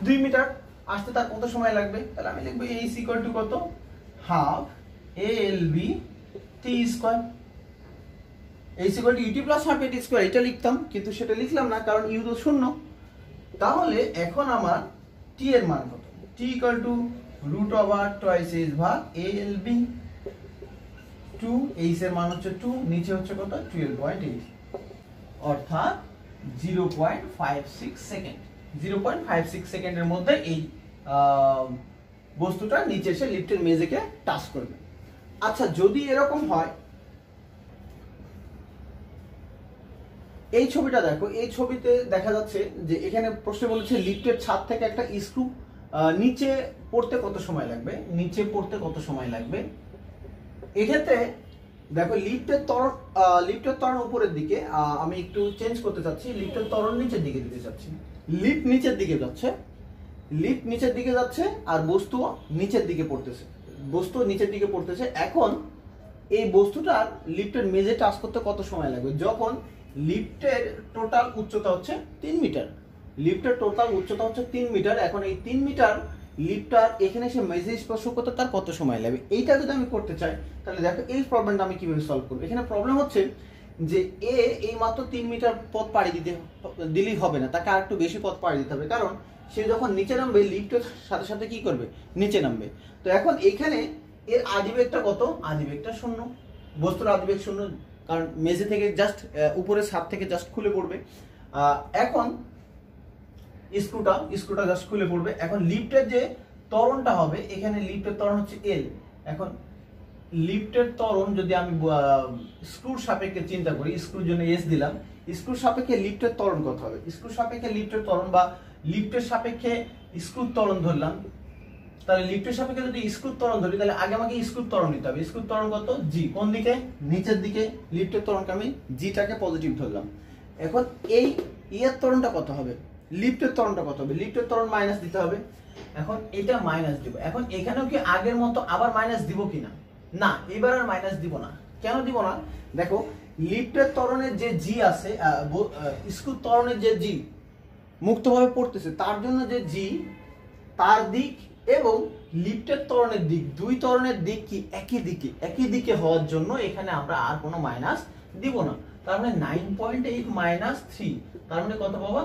দুই মিটার আসতে তার কত সময় লাগবে? তাহলে আমি লিখব এই ইকুয়াল টু কত? Half A L B T square এই equal to UT plus half AT square এটা লিখতাম, কিন্তু সেটা লিখলাম না, কারণ ইউ তো শূন্য। তাহলে এখন আমার টি এর মান কত? T equal to root over twice H ভাগ A L B two H এর মান হচ্ছে টু নিচে হচ্ছে কত? টুয়েলভ পয়েন্ট এইট অর্থাৎ zero point five six second zero point five six সেকেন্ডের মধ্যে এই বস্তুটা নিচে এসে লিফটের মেঝেকে টাচ করবে। আচ্ছা যদি এরকম হয়, এই ছবিটা দেখো, এই ছবিতে দেখা যাচ্ছে যে এখানে প্রশ্ন বলেছে লিফটের ছাদ থেকে একটা স্ক্রু নিচে পড়তে কত সময় লাগবে? নিচে পড়তে কত সময় লাগবে? এক্ষেত্রে দেখো লিফটের ত্বরণ আহ, লিফটের ত্বরণ উপরের দিকে আমি একটু চেঞ্জ করতে চাচ্ছি লিফটের ত্বরণ নিচের দিকে দিতে চাচ্ছি। লিফট নিচের দিকে যাচ্ছে লিফট নিচের দিকে যাচ্ছে আর বস্তু নিচের দিকে পড়তেছে। বস্তু নিচের দিকে পড়তেছে। এখন এই বস্তুটার লিফটের মেঝে টাচ করতে কত সময় লাগবে? যখন লিফটের টোটাল উচ্চতা হচ্ছে তিন মিটার লিফটের টোটাল উচ্চতা হচ্ছে তিন মিটার এখন এই তিন মিটার লিফটার এখানে এসে মেঝে স্পর্শ করতে তার কত সময় লাগবে এইটা যদি আমি করতে চাই, তাহলে দেখো এই প্রবলেমটা আমি কীভাবে সলভ করব? এখানে প্রবলেম হচ্ছে যে এ এই মাত্র তিন মিটার পথ পাড়ি দিতে দিলেই হবে না। তাকে আর একটু বেশি পথ পাড়ি দিতে হবে। কারণ সে যখন নিচে নামবে লিফটের সাথে সাথে কি করবে? নিচে নামবে। তো এখন এখানে এর আদিবেগটা কত? আদিবেগটা শূন্য। বস্তুর আদিবেগ শূন্য। কারণ মেঝে থেকে জাস্ট উপরের ছাদ থেকে জাস্ট খুলে পড়বে। এখন স্ক্রুটা স্ক্রুটা জাস্ট খুলে পড়বে। এখন লিফটের যে ত্বরণটা হবে, এখানে লিফটের ত্বরণ হচ্ছে এল এখন লিফটের ত্বরণ যদি আমি স্ক্রুর সাপেক্ষে চিন্তা করি, স্ক্রুর জন্য এস দিলাম, স্ক্রুর সাপেক্ষে লিফটের ত্বরণ কত হবে? স্ক্রুর সাপেক্ষে লিফটের ত্বরণ বা লিফটের সাপেক্ষে স্ক্রুর ত্বরণ ধরলাম, তাহলে লিফটের সাপেক্ষে যদি স্ক্রুর ত্বরণ ধরি, তাহলে আগে আমাকে স্ক্রুর ত্বরণ নিতে হবে। স্ক্রুর ত্বরণ কত? জি কোন দিকে? নিচের দিকে। লিফটের ত্বরণকে আমি জিটাকে পজিটিভ ধরলাম। এখন এই ইয়ের ত্বরণটা কত হবে? লিফটের তরণটা কত হবে? লিফটের তরণ মাইনাস দিতে হবে। এখন এটা মাইনাস দিব। এখন এখানেও কি আগের মতো আবার মাইনাস দিব কিনা? না, এবার আর মাইনাস দিব না। কেন দিব না? দেখো, লিফটের ত্বরণের যে জি আছে স্ক্রুর ত্বরণের যে জি মুক্তভাবে পড়তেছে, তার জন্য যে জি তার দিক এবং লিফটের তরণের দিক, দুই তরণের দিক কি একই দিকে? একই দিকে হওয়ার জন্য এখানে আমরা আর কোনো মাইনাস দিব না। তার মানে nine point eight minus three তার মানে কত পাবো?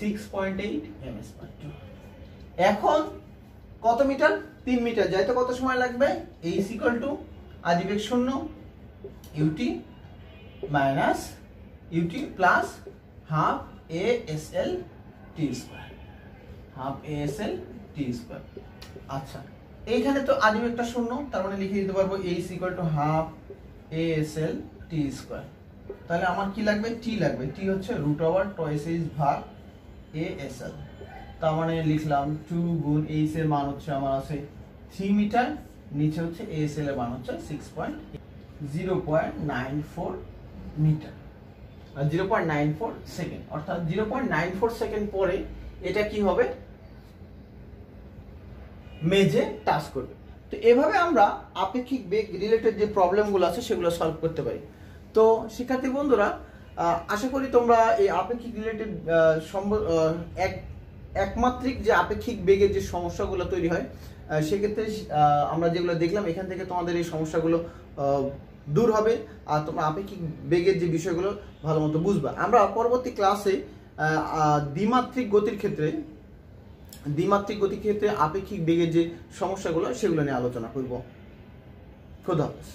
Six point eight M S এখন কত মিটার? তিন মিটার। যাইতে কত সময় লাগবে? এই ইকুয়াল টু আদিবেগ শূন্য UT minus UT plus half A S L T square half A S L T square আচ্ছা এইখানে তো আদিবেগটা শূন্য তার মানে লিখে দিতে পারব এই equal to half A S L T square তাহলে আমার কি লাগবে? টি লাগবে। টি হচ্ছে রুট ওভার টয়েস এইচ ভাগ এ এস এল তার মানে লিখলাম টু গুণ এইচ এর মান হচ্ছে আমার আছে থ্রি মিটার নিচে হচ্ছে এস এল এর মান হচ্ছে six point zero point nine four metre zero point nine four second অর্থাৎ zero point nine four second পরে এটা কি হবে? মেজে টাচ করবে। তো এভাবে আমরা আপেক্ষিক বেগ রিলেটেড যে প্রবলেমগুলো আছে সেগুলো সলভ করতে পারি। তো শিক্ষার্থী বন্ধুরা আশা করি তোমরা এই আপেক্ষিক রিলেটেড এক, একমাত্রিক যে আপেক্ষিক বেগের যে সমস্যাগুলো তৈরি হয় সেক্ষেত্রে আমরা যেগুলো দেখলাম, এখান থেকে তোমাদের এই সমস্যাগুলো দূর হবে, আর তোমরা আপেক্ষিক বেগের যে বিষয়গুলো ভালো মতো বুঝবা। আমরা পরবর্তী ক্লাসে দ্বিমাত্রিক গতির ক্ষেত্রে, দ্বিমাত্রিক গতির ক্ষেত্রে আপেক্ষিক বেগের যে সমস্যাগুলো, সেগুলো নিয়ে আলোচনা করব। খোদা হাফেজ।